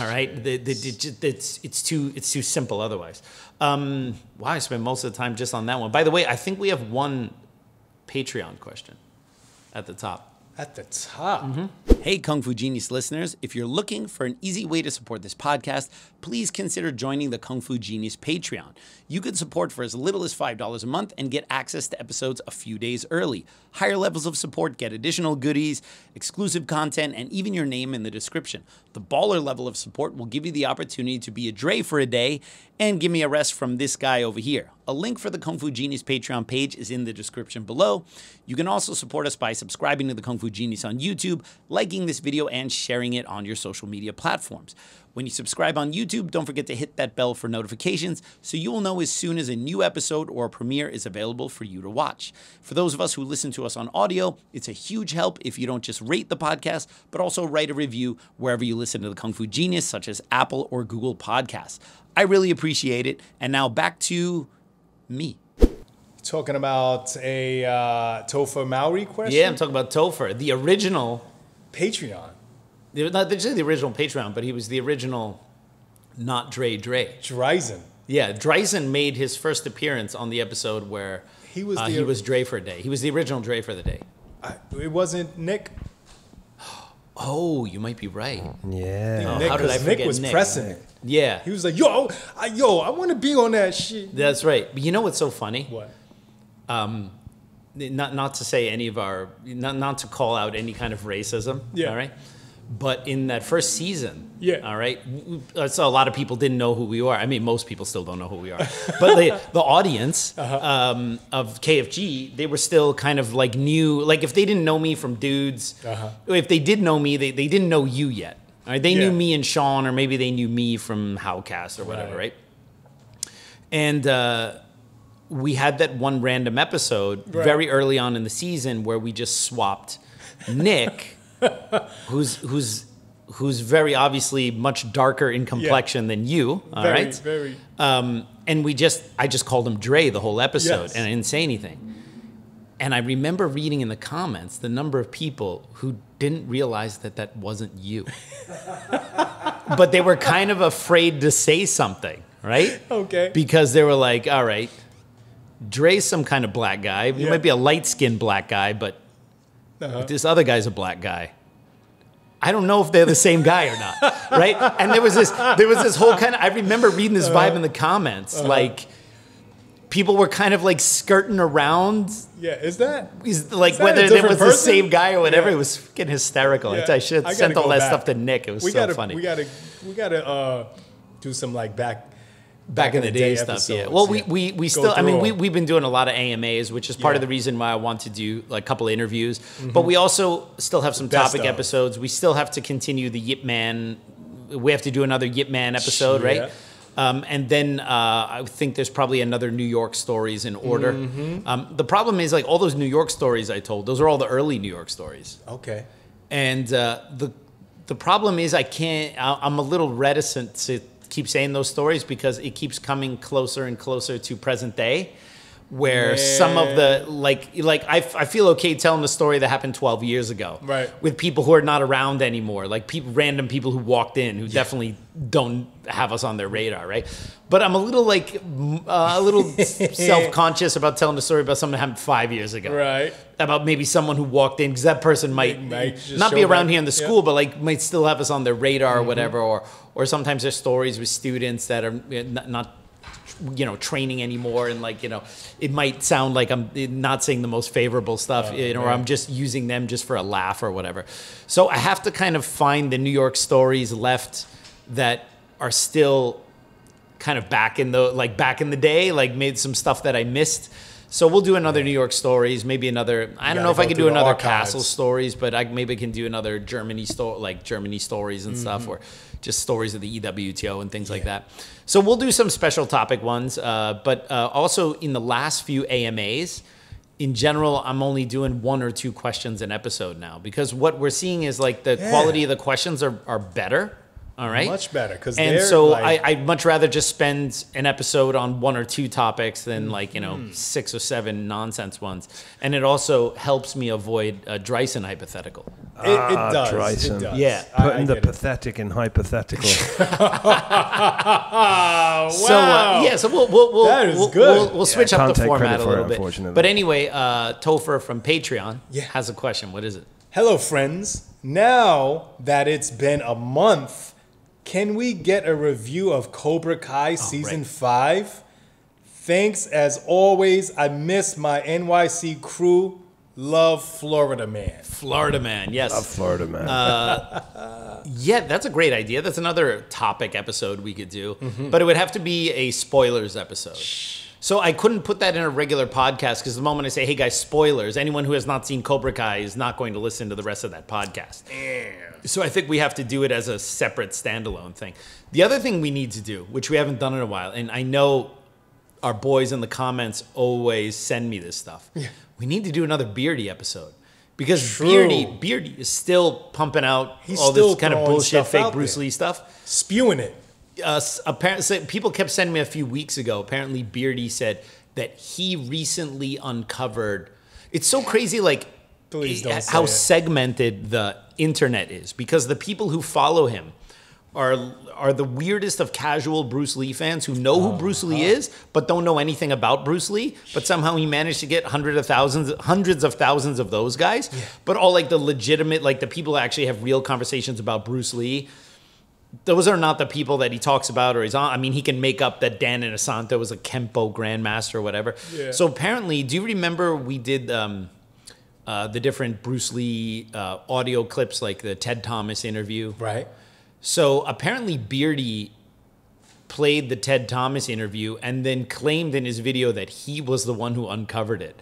C: all right? The, the, the- it's, it's too it's too simple otherwise. Um, wow i spent most of the time just on that one. By the way i think we have one patreon question at the top
A: At the top. Mm-hmm.
C: Hey, Kung Fu Genius listeners, if you're looking for an easy way to support this podcast, please consider joining the Kung Fu Genius Patreon. You can support for as little as $5 a month and get access to episodes a few days early. Higher levels of support get additional goodies, exclusive content, and even your name in the description. The baller level of support will give you the opportunity to be a Dre for a day and give me a rest from this guy over here. A link for the Kung Fu Genius Patreon page is in the description below. You can also support us by subscribing to the Kung Fu Genius on YouTube, liking this video, and sharing it on your social media platforms. When you subscribe on YouTube, don't forget to hit that bell for notifications so you will know as soon as a new episode or a premiere is available for you to watch. For those of us who listen to us on audio, it's a huge help if you don't just rate the podcast, but also write a review wherever you listen to the Kung Fu Genius, such as Apple or Google Podcasts. I really appreciate it. And now back to me.
A: Talking about a uh, Topher Mowry question.
C: Yeah, I'm talking about Topher, the original,
A: Patreon.
C: the- not just the original Patreon, but he was the original, not Dre Dre.
A: Dreisen.
C: Yeah, Dreisen made his first appearance on the episode where
A: He was
C: uh,
A: the-
C: he was Dre for a day. He was the original Dre for the day.
A: I, it wasn't Nick.
C: Oh, you might be right.
D: Yeah.
C: Oh,
A: Nick,
C: how did I
A: 'cause Nick
C: forget
A: was
C: Nick?
A: pressing it.
C: Yeah,
A: He was like, "Yo, I, yo, I want to be on that shit."
C: that's right. But you know what's so funny?
A: What?
C: Um, Not not to say any of our not not to call out any kind of racism.
A: Yeah.
C: All right. But in that first season,
A: Yeah.
C: all right, so a lot of people didn't know who we are. I mean, most people still don't know who we are. But the, the audience
A: Uh-huh.
C: um, of KFG, they were still kind of like new. Like if they didn't know me from dudes,
A: Uh-huh.
C: if they did know me, they, they didn't know you yet. All right, they knew me and Sean, or maybe they knew me from Howcast or whatever,
A: Right.
C: right? And uh, we had that one random episode
A: Right.
C: very early on in the season where we just swapped Nick, who's who's who's very obviously much darker in complexion than you. All
A: very,
C: right,
A: very.
C: um, and we just I just called him Dre the whole episode,
A: Yes.
C: and I didn't say anything. And I remember reading in the comments the number of people who didn't realize that that wasn't you. but they were kind of afraid to say something, right?
A: Okay.
C: Because they were like, all right, Dre's some kind of black guy. He
A: Yeah.
C: might be a light skinned black guy, but
A: Uh-huh.
C: this other guy's a black guy. I don't know if they're the same guy or not, right? And there was this, there was this whole kind of. I remember reading this
A: Uh-huh.
C: vibe in the comments, like people were kind of like skirting around,
A: Yeah, is that?
C: is like
A: that
C: whether it was the same guy or whatever.
A: Yeah.
C: It was fucking hysterical.
A: Yeah,
C: I should have sent all that
A: back.
C: stuff to Nick. It was
A: We
C: so
A: gotta,
C: funny.
A: we gotta, we gotta uh, do some like back,
C: back in the day, stuff. Yeah. Well, we,
A: yeah.
C: we, we
A: Go
C: still, I mean, we, we've been doing a lot of AMAs, which is part of the reason why I want to do like a couple of interviews. But we also still have some
A: Mm-hmm. best
C: topic
A: of.
C: episodes. We still have to continue the Yip Man. We have to do another Yip Man episode,
A: Yeah.
C: right? Um, and then uh, I think there's probably another New York stories in order.
A: Mm-hmm.
C: Um, the problem is like all those New York stories I told, those are all the early New York stories.
A: Okay.
C: And uh, the the problem is I can't. I- I'm a little reticent to keep saying those stories because it keeps coming closer and closer to present day, where some of the like like I, f- I feel okay telling the story that happened 12 years ago,
A: Right.
C: With people who are not around anymore, like people, random people who walked in who definitely don't have us on their radar, right? But I'm a little like uh, a little self conscious about telling the story about something that happened five years ago,
A: Right.
C: about maybe someone who walked in because that person might,
A: Might
C: not be around here in the
A: yeah.
C: school, but like might still have us on their radar
A: Mm-hmm.
C: or whatever. Or or sometimes there's stories with students that are not, not you know training anymore, and like you know it might sound like I'm not saying the most favorable stuff, you know, or. I'm just using them just for a laugh or whatever. So I have to kind of find the New York stories left that are still kind of back in the like back in the day, like made some stuff that I missed. So we'll do another New York stories, maybe another. I don't know if I can do another
A: archives.
C: castle stories, but I maybe can do another Germany story, like Germany stories and stuff,
A: Mm-hmm.
C: or just stories of the EWTO and things like that. So we'll do some special topic ones, uh, but uh, also in the last few AMAs. In general, I'm only doing one or two questions an episode now because what we're seeing is like the
A: Yeah.
C: quality of the questions are, are better. All right.
A: Much better, 'cause
C: and so
A: like-
C: I, I'd much rather just spend an episode on one or two topics than like you know
A: Mm-hmm.
C: six or seven nonsense ones. And it also helps me avoid a Dreisen hypothetical.
A: It, it
D: Ah,
A: does.
D: Dryson.
A: It does.
C: Yeah.
A: I- I
D: Putting the
A: get it.
D: pathetic in hypothetical.
A: Oh,
C: So uh, yeah, so we'll we'll we'll,
A: That is
C: we'll,
A: good.
C: we'll, we'll switch
D: can't
C: up the format a
D: for it,
C: little bit. But anyway, uh, Topher from Patreon
A: Yeah.
C: has a question. What is it?
A: Hello, friends. Now that it's been a month, can we get a review of Cobra Kai season
C: Oh, right.
A: five? Thanks as always. I miss my NYC crew. Love Florida man.
C: Florida man, yes.
D: Love Florida man.
C: Yeah, that's a great idea. That's another topic episode we could do,
A: Mm-hmm.
C: but it would have to be a spoilers episode. So I couldn't put that in a regular podcast because the moment I say, "Hey guys, spoilers," anyone who has not seen Cobra Kai is not going to listen to the rest of that podcast. So I think we have to do it as a separate standalone thing. The other thing we need to do, which we haven't done in a while, and I know our boys in the comments always send me this stuff. We need to do another Beardy episode. Because
A: True.
C: Beardy, Beardy is still pumping out
A: He's
C: all this kind of bullshit, fake Bruce
A: there.
C: Lee stuff.
A: Spewing it.
C: Uh, apparently, people kept sending me a few weeks ago. Apparently, Beardy said that he recently uncovered. It's so crazy, like
A: Please don't say
C: how
A: it.
C: segmented the internet is, because the people who follow him are are the weirdest of casual Bruce Lee fans who know who Bruce Lee is, but don't know anything about Bruce Lee. But somehow he managed to get hundreds of thousands, hundreds of thousands of those guys. But all like the legitimate, like the people that actually have real conversations about Bruce Lee those are not the people that he talks about or he's on. I mean, he can make up that Dan Inosanto was a Kempo grandmaster or whatever.
A: Yeah.
C: So apparently, do you remember we did um, uh, the different Bruce Lee uh, audio clips, like the Ted Thomas interview?
A: Right.
C: So apparently, Beardy played the Ted Thomas interview and then claimed in his video that he was the one who uncovered it.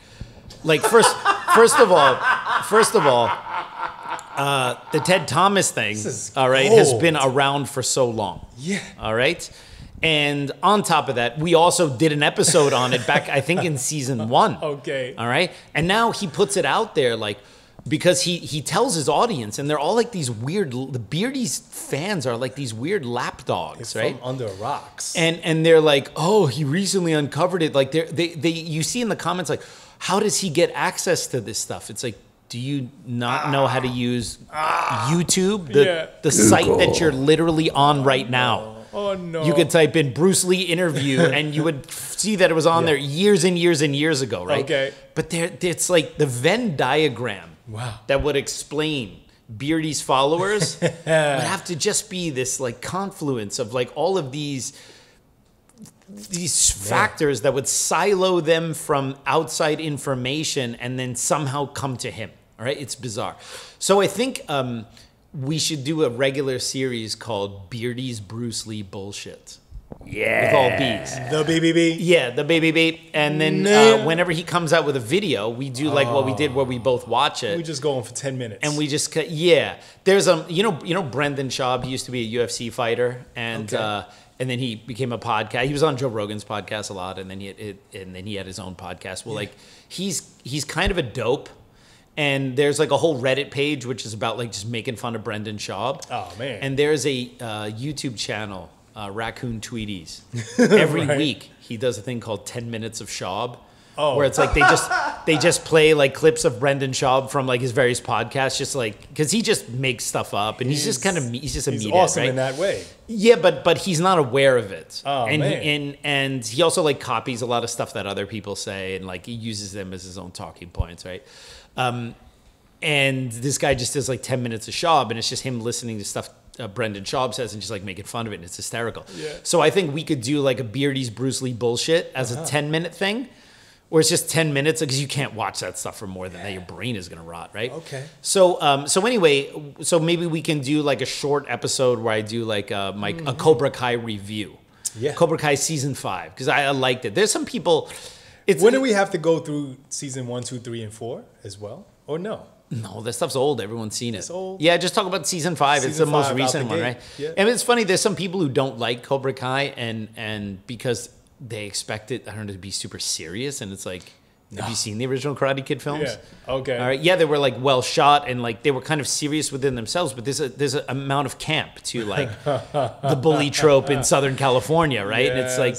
C: Like first, first of all, first of all, uh, the Ted Thomas thing, all right, has been around for so long.
A: Yeah.
C: All right. And on top of that, we also did an episode on it back, I think, in season one.
A: Okay.
C: All right. And now he puts it out there like because he he tells his audience, and they're all like these weird. The Beardy's fans are like these weird lap dogs,
A: From
C: right?
A: under rocks.
C: And and they're like, oh, he recently uncovered it. Like they they they you see in the comments like, how does he get access to this stuff? It's like. Do you not know how to ah. use ah. YouTube, the,
A: Yeah.
C: the site that you're literally on right now?
A: Oh no.
C: You could type in Bruce Lee interview and you would see that it was on there years and years and years ago, right?
A: Okay.
C: But there, it's like the Venn diagram
A: Wow.
C: that would explain Beardy's followers would have to just be this like confluence of like all of these these factors that would silo them from outside information and then somehow come to him. All right, it's bizarre. So I think um, we should do a regular series called Beardy's Bruce Lee bullshit. Yeah, with all B's.
A: the BBB.
C: Yeah, the baby babe. And then
A: Nah.
C: uh, whenever he comes out with a video, we do like what we did where we both watch it.
A: We just go on for ten minutes.
C: and we just cut- yeah. There's a, you know you know Brendan Schaub. He used to be a UFC fighter, and
A: Okay.
C: uh, and then he became a podcast. He was on Joe Rogan's podcast a lot, and then he had, it, and then he had his own podcast. Well, like he's he's kind of a dope. And there's like a whole Reddit page which is about like just making fun of Brendan Schaub.
A: Oh, man.
C: And there's a uh, YouTube channel, uh, Raccoon Tweeties. Every
A: Right.
C: week he does a thing called 10 Minutes of Schaub.
A: Oh.
C: Where it's like they just they just play like clips of Brendan Schaub from like his various podcasts, just like because he just makes stuff up and he's, just kind of he's just a
A: he's
C: meathead,
A: awesome
C: right?
A: in that way.
C: Yeah, but but he's not aware of it.
A: Oh,
C: and
A: man.
C: He, and and he also like copies a lot of stuff that other people say and like he uses them as his own talking points, right? Um, and this guy just does like ten minutes of Schaub, and it's just him listening to stuff uh, Brendan Schaub says and just like making fun of it, and it's hysterical.
A: Yeah.
C: So I think we could do like a Beardy's Bruce Lee bullshit as
A: Uh-huh.
C: a ten minute thing. Where it's just ten minutes because you can't watch that stuff for more than that. Your brain is gonna rot, right?
A: Okay.
C: So, um, so anyway, so maybe we can do like a short episode where I do like a, my, a Cobra Kai review.
A: Mm-hmm. Yeah.
C: Cobra Kai season five because I, I liked it. There's some people It's
A: Wouldn't we have to go through season one, two, three, and four as well, or no?
C: No, that stuff's old. Everyone's seen it.
A: It's old.
C: Yeah, just talk about season five. it's the
A: Season
C: most recent
A: the
C: one, right?
A: Yeah.
C: And it's funny. There's some people who don't like Cobra Kai, and and because they expect it, I don't know, to be super serious, and it's like. Have you seen the original Karate Kid films?
A: Yeah. Okay.
C: All right. Yeah, they were like well shot and like they were kind of serious within themselves, but there's a there's an amount of camp to like the bully trope in Southern California, right? And it's like,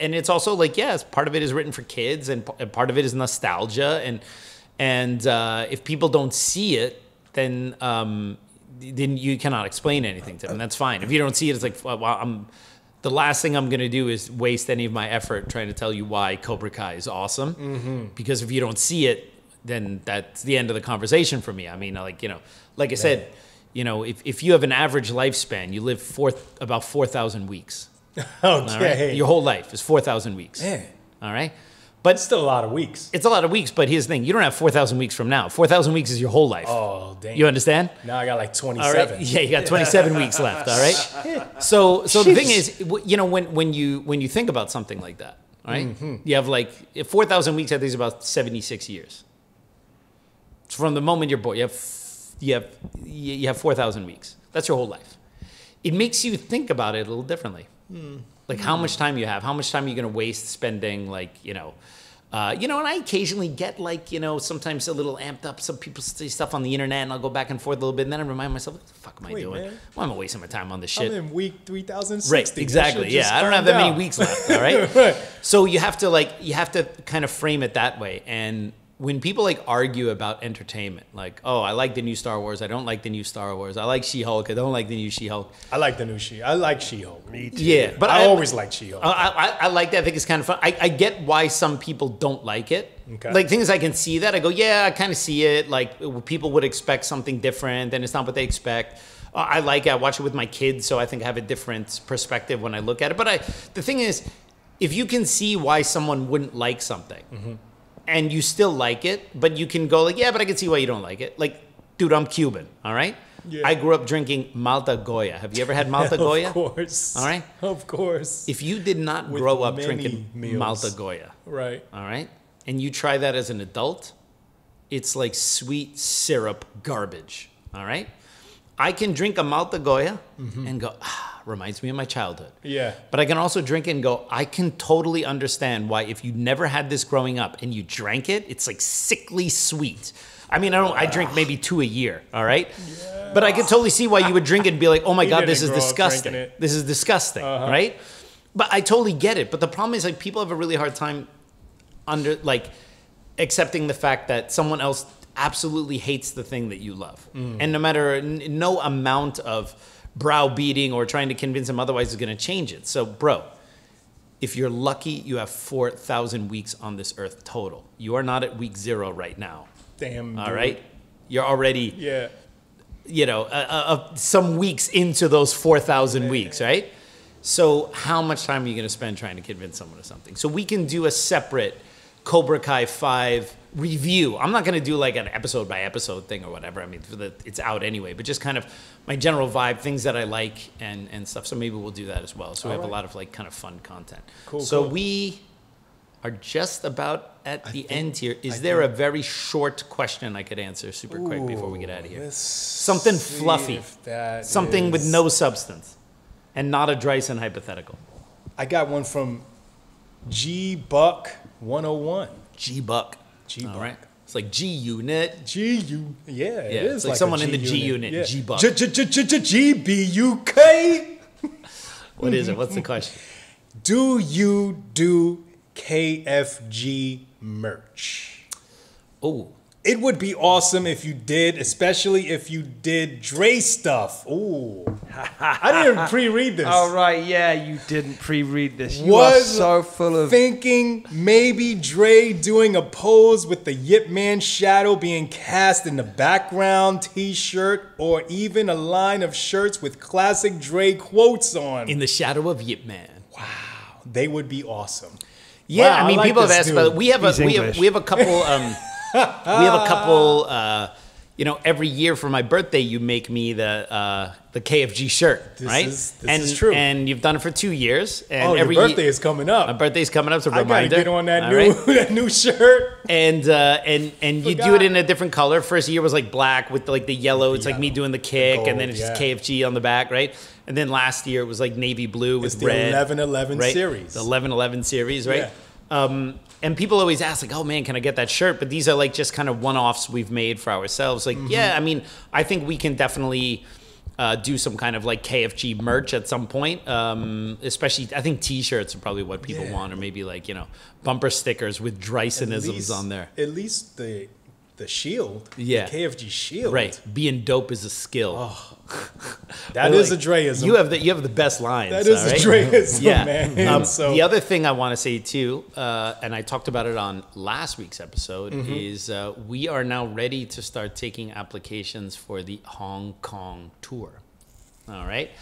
C: and it's also like, yes, part of it is written for kids, and and part of it is nostalgia, and and uh, if people don't see it, then um, then you cannot explain anything to them. That's fine. If you don't see it, it's like, well, I'm. The last thing I'm gonna do is waste any of my effort trying to tell you why Cobra Kai is awesome,
A: Mm-hmm.
C: because if you don't see it, then that's the end of the conversation for me. I mean, like you know, like I said, you know, if, if you have an average lifespan, you live four about four thousand weeks. All right?
A: Okay.
C: Your whole life is 4,000 weeks.
A: Man.
C: All right. But it's
A: Still a lot of weeks.
C: it's a lot of weeks, but here's the thing you don't have 4,000 weeks from now. 4,000 weeks is your whole life.
A: Oh, dang.
C: You understand?
A: now I got like 27.
C: right. Yeah, you got 27 weeks left. All right. So, so the thing is, you know, when, when you when you think about something like that, right,
A: Mm-hmm.
C: you have like 4,000 weeks. I think is about 76 years. From the moment you're born, you have you have you you have 4,000 weeks. That's your whole life. It makes you think about it a little differently. Like how much time you have, how much time are you're going to waste spending, like you know. Uh, you know, and I occasionally get like, you know, sometimes a little amped up. Some people say stuff on the internet, and I'll go back and forth a little bit, and then I remind myself, what the fuck am I
A: Wait,
C: doing?
A: man.
C: Why am I wasting my time on this
A: I'm
C: shit?
A: in week 3060.
C: Right, exactly. Yeah, I don't have that many weeks left. All right.
A: Right.
C: So you have to like you have to kind of frame it that way. And when people like argue about entertainment, like, oh, I like the new Star Wars, I don't like the new Star Wars, I like She Hulk, I don't like the new She Hulk.
A: I like the new She. I like She-Hulk. Me too.
C: Yeah, but
A: I,
C: I-
A: always like She-Hulk.
C: I, I, I like that. I think it's kind of fun. I, I get why some people don't like it.
A: Okay.
C: Like things I can see that I go, yeah, I kind of see it. Like people would expect something different, and it's not what they expect. Uh, I like it. I watch it with my kids, so I think I have a different perspective when I look at it. But I, the thing is, if you can see why someone wouldn't like something,
A: Mm-hmm.
C: And you still like it, but you can go like, yeah, but I can see why you don't like it. Like, dude, I'm Cuban. All right.
A: Yeah.
C: I grew up drinking Malta Goya. Have you ever had Malta Goya?
A: Of course.
C: All right.
A: Of course.
C: If you did not
A: With
C: grow up drinking
A: meals.
C: Malta Goya,
A: right.
C: all right, and you try that as an adult, it's like sweet syrup garbage, all right? I can drink a Malta Goya and go, ah, reminds me of my childhood.
A: Yeah.
C: But I can also drink it and go, I can totally understand why if you never had this growing up and you drank it, it's like sickly sweet. I mean, I don't. I drink maybe two a year. All right, but I can totally see why you would drink it and be like, "Oh my god,
A: didn't
C: this is disgusting. This is disgusting." Right? But I totally get it. But the problem is, like, people have a really hard time under like accepting the fact that someone else absolutely hates the thing that you love, and no matter no amount of browbeating or trying to convince them otherwise is going to change it. So, bro, if you're lucky, you have four thousand weeks on this earth total. You are not at week zero right now.
A: Damn.
C: All
A: dude.
C: right, you're already
A: Yeah.
C: you know, uh, uh, some weeks into those 4,000 weeks, right? So, how much time are you going to spend trying to convince someone of something? So, we can do a separate Cobra Kai 5 review. I'm not going to do like an episode by episode thing or whatever. I mean, for the, it's out anyway, but just kind of my general vibe, things that I like and, and stuff. So, maybe we'll do that as well. So, we have a lot of like kind of fun content.
A: Cool,
C: So,
A: cool.
C: we are just about at the end here. Is there a very short question I could answer super quick before we get out of here? Something fluffy. Something with no substance and not a Dryson hypothetical.
A: I got one from G Buck 101.
C: G Buck.
A: G Buck.
C: right. It's like G Unit.
A: G U. Yeah, yeah,
C: it's like someone in the G unit, G Buck.
A: G B U K.
C: What is it? What's the question?
A: Do you do KFG merch?
C: Oh,
A: It would be awesome if you did, especially if you did Dre stuff. Ooh. I didn't pre-read this.
D: All right, yeah, you didn't pre-read this. You
A: was
D: are so full of.
A: thinking maybe Dre doing a pose with the Yip Man shadow being cast in the background t-shirt or even a line of shirts with classic Dre quotes on.
C: in the shadow of Yip Man.
A: Wow, they would be awesome.
C: Yeah,
A: Wow,
C: I mean,
A: I like
C: people have asked
A: dude.
C: about it. We have a
D: He's
C: we have, we have a couple um, we have a couple uh, you know, every year for my birthday, you make me the uh, the KFG shirt,
A: This
C: right?
A: is- this
C: and,
A: is true.
C: And you've done it for two years. And
A: Oh, your
C: every
A: birthday
C: year,
A: is coming up.
C: my birthday's coming up, so
A: I gotta get on that
C: all
A: new
C: right?
A: that new shirt.
C: and uh, and and you do it in a different color. First year was like black with like the yellow. It's like me doing the kick,
A: gold,
C: and then it's just. KFG on the back, right? And then last year it was like navy blue with
A: It's the
C: red.
A: 11-11
C: right?
A: series.
C: The 11-11 series, right?
A: Yeah.
C: Um, and people always ask like, "Oh man, can I get that shirt?" But these are like just kind of one-offs we've made for ourselves. Like,
A: Mm-hmm.
C: yeah, I mean, I think we can definitely. Uh, do some kind of like KFG merch at some point. Um, especially, I think T-shirts are probably what people
A: Yeah.
C: want, or maybe like you know bumper stickers with
A: least-
C: on there.
A: At least the the shield.
C: Yeah.
A: The KFG shield.
C: Right, being dope is a skill.
A: That
C: Or
A: is
C: like,
A: a Dreism.
C: You have the you have the best lines.
A: That is
C: all
A: a
C: right?
A: Dreism,
C: yeah.
A: man.
C: Um,
A: So-
C: The other thing I want to say too, uh, and I talked about it on last week's episode,
A: Mm-hmm.
C: is uh, we are now ready to start taking applications for the Hong Kong tour. All right.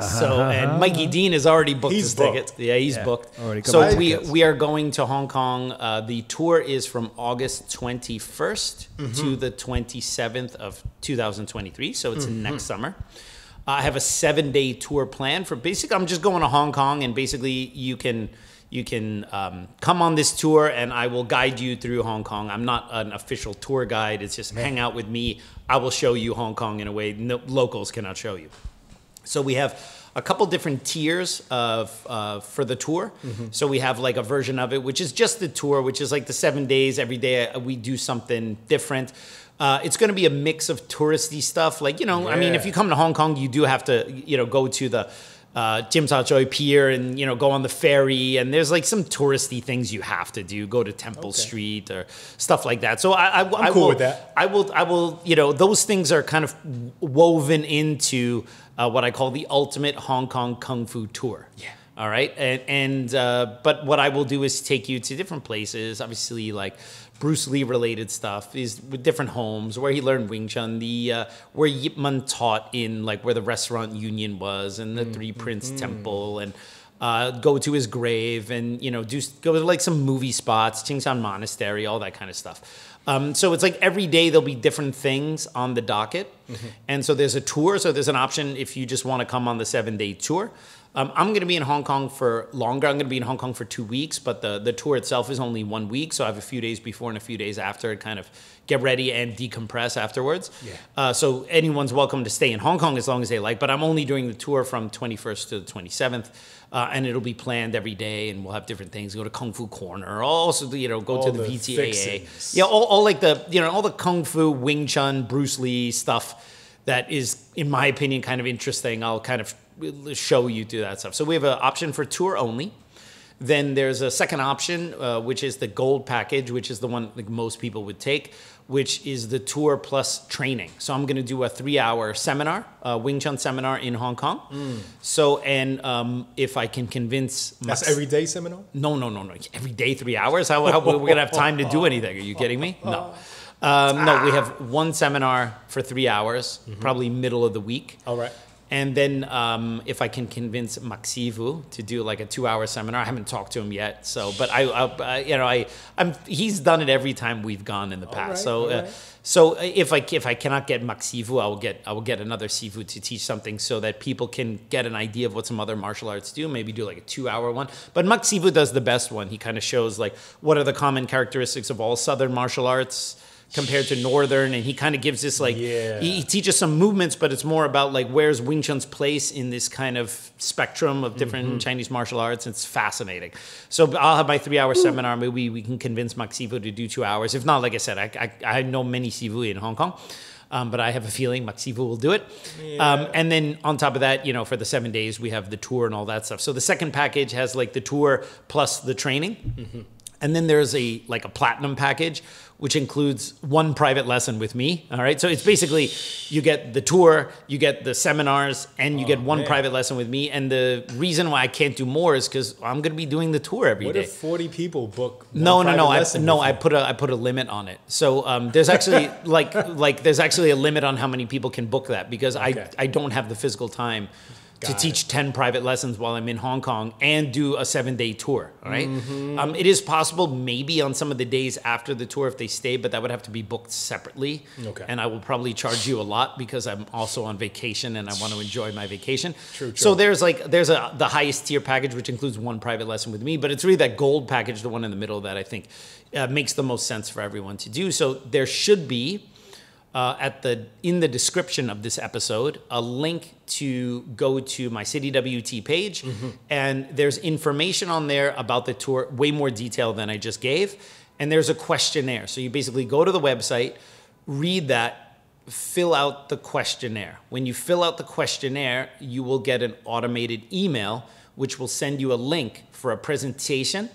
C: So and Mikey Dean has already booked
A: He's
C: his
A: booked.
C: tickets. Yeah, he's
D: Yeah,
C: booked.
D: already
C: So we
D: tickets.
C: we are going to Hong Kong. Uh, the tour is from August 21st
A: Mm-hmm.
C: to the 27th of 2023. So it's
A: Mm-hmm.
C: next summer. I have a seven day tour plan for basically. I'm just going to Hong Kong, and basically you can you can um, come on this tour, and I will guide you through Hong Kong. I'm not an official tour guide. It's just hang out with me. I will show you Hong Kong in a way no, locals cannot show you. So we have a couple different tiers of uh, for the tour. So we have like a version of it, which is just the tour, which is like the seven days. Every day uh, we do something different. Uh, it's going to be a mix of touristy stuff. Like you know, I mean, if you come to Hong Kong, you do have to you know go to the uh, Tsim Sha Tsui Pier and you know go on the ferry. And there's like some touristy things you have to do. Go to Temple Street or stuff like that. So I, I, I
A: cool
C: will,
A: with that.
C: I will, I will, you know, those things are kind of woven into uh, what I call the ultimate Hong Kong Kung Fu tour.
A: Yeah.
C: All right. And, and uh, but what I will do is take you to different places, obviously, like Bruce Lee related stuff, is with different homes where he learned Wing Chun, the uh, where Yip Man taught in, like where the restaurant union was, and the Three Prince Temple, and uh, go to his grave, and you know, do go to like some movie spots, Tsing Shan Monastery, all that kind of stuff. Um, so it's like every day there'll be different things on the docket, and so there's a tour. So there's an option if you just want to come on the seven day tour. Um, I'm going to be in Hong Kong for longer. I'm going to be in Hong Kong for two weeks, but the, the tour itself is only one week. So I have a few days before and a few days after to kind of get ready and decompress afterwards.
A: Yeah.
C: Uh, so anyone's welcome to stay in Hong Kong as long as they like, but I'm only doing the tour from 21st to the 27th. Uh, and it'll be planned every day, and we'll have different things. Go to Kung Fu Corner, also you know, go
A: All
C: to the,
A: the
C: VTAA,
A: fixings.
C: yeah, all, all like the you know all the Kung Fu, Wing Chun, Bruce Lee stuff that is, in my opinion, kind of interesting. I'll kind of show you through that stuff. So we have an option for tour only. Then there's a second option, uh, which is the gold package, which is the one like most people would take, which is the tour plus training. So I'm going to do a three-hour seminar, uh, Wing Chun seminar in Hong Kong. So and um, if I can convince,
A: That's
C: Max-
A: every day seminar.
C: no, no, no, no. Every day, three hours. How, how we're gonna have time to do anything? Are you kidding me? No. Um, no, we have one seminar for three hours, probably middle of the week.
A: All right.
C: And then um, if I can convince Max Sifu to do like a two-hour seminar, I haven't talked to him yet. So, but I, I, you know, I, I'm he's done it every time we've gone in the past.
A: right,
C: so, uh,
A: right.
C: so if I if I cannot get Max Sifu, I will get I will get another Sifu to teach something so that people can get an idea of what some other martial arts do. Maybe do like a two-hour one. But Max Sifu does the best one. He kind of shows like what are the common characteristics of all Southern martial arts compared to Northern, and he kind of gives this like
A: Yeah.
C: he, he teaches some movements, but it's more about like where's Wing Chun's place in this kind of spectrum of different
A: Mm-hmm.
C: Chinese martial arts. It's fascinating. So I'll have my three-hour seminar. Maybe we can convince Max Sifu to do two hours. If not, like I said, I I, I know many Sifu in Hong Kong. Um, but I have a feeling Max Sifu will do it. Um, and then on top of that, you know, for the seven days, we have the tour and all that stuff. So the second package has like the tour plus the training.
A: Mm-hmm.
C: And then there's a like a platinum package, which includes one private lesson with me. All right. So it's basically you get the tour, you get the seminars, and you get one
A: man.
C: private lesson with me. And the reason why I can't do more is because I'm gonna be doing the tour every day.
A: What if 40 people book?
C: No, no, no. I, no, I put a I put a limit on it. So um, there's actually like like there's actually a limit on how many people can book that because
A: Okay.
C: I I don't have the physical time to teach 10 private lessons while I'm in Hong Kong and do a seven day tour. right?
A: Mm-hmm.
C: Um, it is possible maybe on some of the days after the tour if they stay, but that would have to be booked separately.
A: Okay.
C: And I will probably charge you a lot because I'm also on vacation and I want to enjoy my vacation.
A: True,
C: So there's like there's a the highest tier package which includes one private lesson with me, but it's really that gold package, the one in the middle, that I think uh, makes the most sense for everyone to do. So there should be uh, at the in the description of this episode a link to go to my City WT page, and there's information on there about the tour, way more detail than I just gave, and there's a questionnaire. So you basically go to the website, read that, fill out the questionnaire. When you fill out the questionnaire, you will get an automated email which will send you a link for a presentation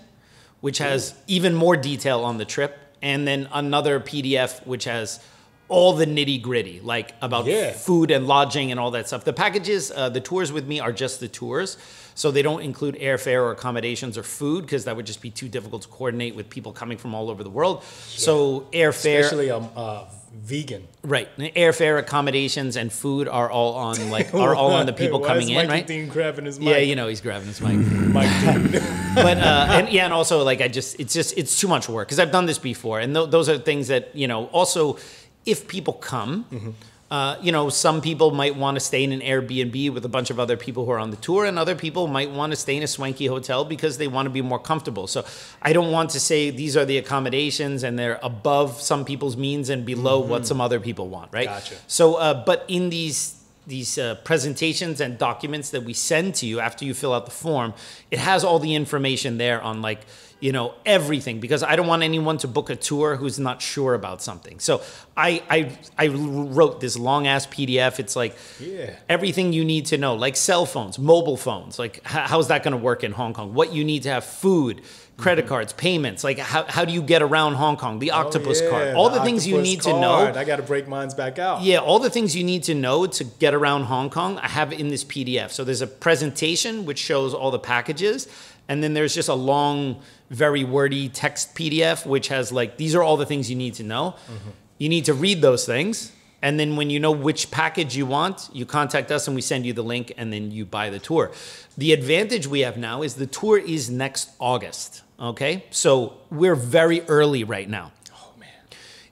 C: which has even more detail on the trip, and then another PDF which has all the nitty gritty, like about
A: Yeah.
C: food and lodging and all that stuff. The packages, uh, the tours with me are just the tours, so they don't include airfare or accommodations or food because that would just be too difficult to coordinate with people coming from all over the world. So airfare,
A: Especially um, uh, vegan.
C: right? Airfare, accommodations, and food are all on like are all on the people
A: Why
C: coming
A: is
C: in, right?
A: Dean grabbing his
C: Yeah, you know he's grabbing his mic.
A: Dean.
C: but uh, and yeah, and also like I just it's just it's too much work because I've done this before, and th- those are things that you know. Also, if people come,
A: Mm-hmm.
C: uh, you know, some people might want to stay in an Airbnb with a bunch of other people who are on the tour, and other people might want to stay in a swanky hotel because they want to be more comfortable. So I don't want to say these are the accommodations and they're above some people's means and below what some other people want, right?
A: Mm-hmm. Gotcha.
C: So, uh, but in these these uh, presentations and documents that we send to you after you fill out the form, it has all the information there on like you know everything because I don't want anyone to book a tour who's not sure about something. So I I, I wrote this long ass PDF. It's like
A: Yeah.
C: everything you need to know, like cell phones, mobile phones, like how's that going to work in Hong Kong? What you need to have, food. Credit
A: Mm-hmm.
C: cards, payments, like how, how do you get around Hong Kong? The octopus
A: Oh, yeah,
C: card, all the, things you need to know.
A: I got to break mines back out.
C: Yeah, all the things you need to know to get around Hong Kong, I have in this PDF. So there's a presentation which shows all the packages, and then there's just a long, very wordy text PDF which has like these are all the things you need to know. Mm-hmm. You need to read those things, and then when you know which package you want, you contact us and we send you the link, and then you buy the tour. The advantage we have now is the tour is next August. Okay, so we're very early right now. Oh, man.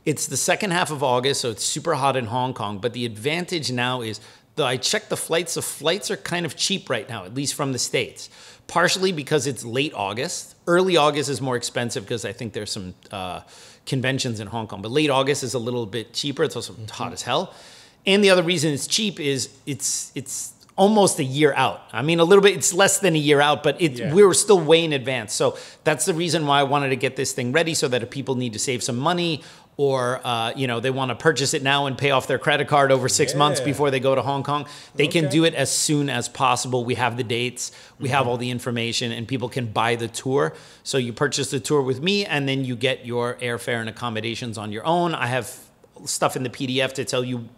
C: It's the second half of August, so it's super hot in Hong Kong. But the advantage now is, though I checked the flights, the flights are kind of cheap right now, at least from the States. Partially because it's late August. Early August is more expensive because I think there's some uh, conventions in Hong Kong. But late August is a little bit cheaper. It's also hot as hell. And the other reason it's cheap is it's it's almost a year out. I mean, a little bit. It's less than a year out, but it's
A: Yeah.
C: we're still way in advance. So that's the reason why I wanted to get this thing ready, so that if people need to save some money or uh, you know they want to purchase it now and pay off their credit card over six months before they go to Hong Kong, they can do it as soon as possible. We have the dates, we have all the information, and people can buy the tour. So you purchase the tour with me, and then you get your airfare and accommodations on your own. I have stuff in the PDF to tell you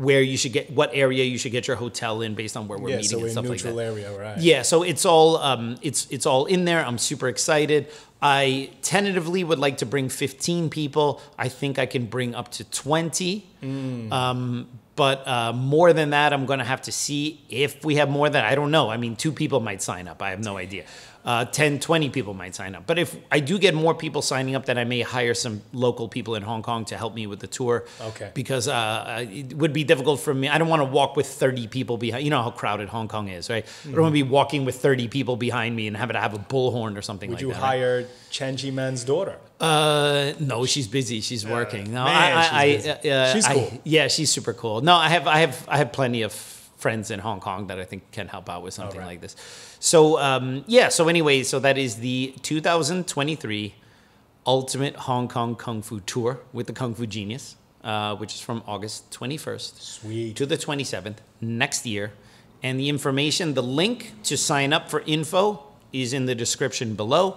C: where you should get what area you should get your hotel in based on where we're
A: Yeah,
C: meeting
A: so
C: and stuff like that.
A: area, right?
C: Yeah, so it's all um, it's it's all in there. I'm super excited. I tentatively would like to bring 15 people. I think I can bring up to 20.
A: Mm.
C: Um, but uh, more than that, I'm going to have to see if we have more than I don't know. I mean, two people might sign up. I have no idea. Uh, 10, 20 people might sign up. But if I do get more people signing up, then I may hire some local people in Hong Kong to help me with the tour.
A: Okay.
C: Because uh, it would be difficult for me. I don't want to walk with 30 people behind. You know how crowded Hong Kong is, right? I don't want to be walking with 30 people behind me and having to have a bullhorn or something
A: Would
C: like
A: you
C: that. right?
A: hire Chen Chi Man's daughter?
C: Uh, no, she's busy. She's working. No,
A: man,
C: I,
A: she's
C: I,
A: busy.
C: I, uh,
A: She's cool.
C: yeah, she's super cool. No, I have, I have, I have plenty of friends in Hong Kong that I think can help out with something
A: Alright.
C: like this. So, um, yeah. So anyway, so that is the 2023 Ultimate Hong Kong Kung Fu Tour with the Kung Fu Genius, uh, which is from August 21st
A: Sweet.
C: to the 27th next year. And the information, the link to sign up for info is in the description below.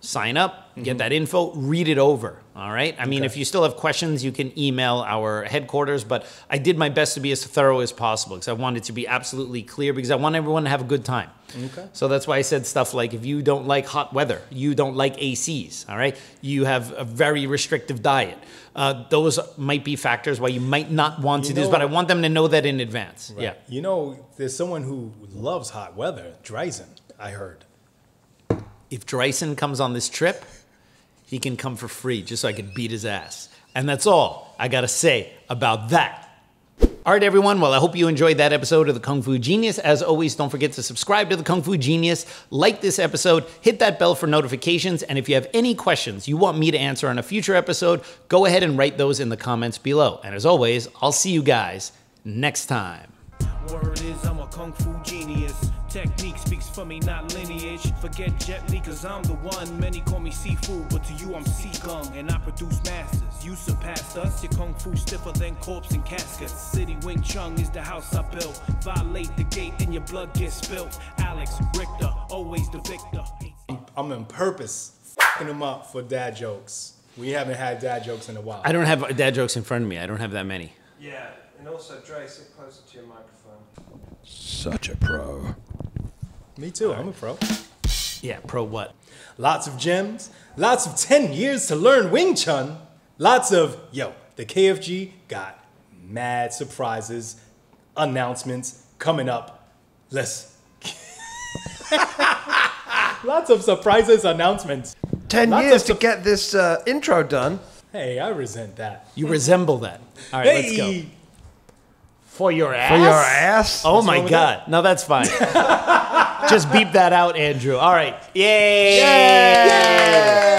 C: Sign up, get that info, read it over. All right. I mean, if you still have questions, you can email our headquarters, but I did my best to be as thorough as possible because I wanted to be absolutely clear because I want everyone to have a good time.
A: Okay.
C: So that's why I said stuff like if you don't like hot weather, you don't like ACs, all right? You have a very restrictive diet. Uh, those might be factors why you might not want to
A: You
C: do this, but I want them to know that in advance. Yeah.
A: You know, there's someone who loves hot weather, Dryzen, I heard.
C: If Dryson comes on this trip, he can come for free just so I can beat his ass. And that's all I gotta say about that. All right, everyone. Well, I hope you enjoyed that episode of the Kung Fu Genius. As always, don't forget to subscribe to the Kung Fu Genius, like this episode, hit that bell for notifications, and if you have any questions you want me to answer on a future episode, go ahead and write those in the comments below. And as always, I'll see you guys next time.
E: Word is I'm a kung fu genius. Technique speaks for me, not lineage. Forget Jet Li, cause I'm the one. Many call me seafood, but to you I'm sea gung. And I produce masters. You surpassed us. Your kung fu stiffer than corpse and caskets. City Wing Chun is the house I built. Violate the gate and your blood gets spilt. Alex Richter, always the victor.
A: I'm on purpose fucking them up for dad jokes. We haven't had dad jokes in a while.
C: I don't have dad jokes in front of me. I don't have that many.
D: Yeah, and also Dre, sit closer to your microphone. Such a pro.
A: Me too, I'm a pro.
C: Yeah, pro what?
A: Lots of gems, lots of 10 years to learn Wing Chun, lots of, yo, the KFG got mad surprises, announcements coming up. Let's. lots of surprises, announcements.
D: Ten
A: Lots
D: years
A: of
D: to get this uh, intro done.
A: Hey, I resent that.
C: You resemble that. All right, let's go. For your ass?
D: For your ass?
C: Oh
A: What's my
C: God. No, that's fine. Just beep that out, Andrew. All right. Yay! Yay! Yay!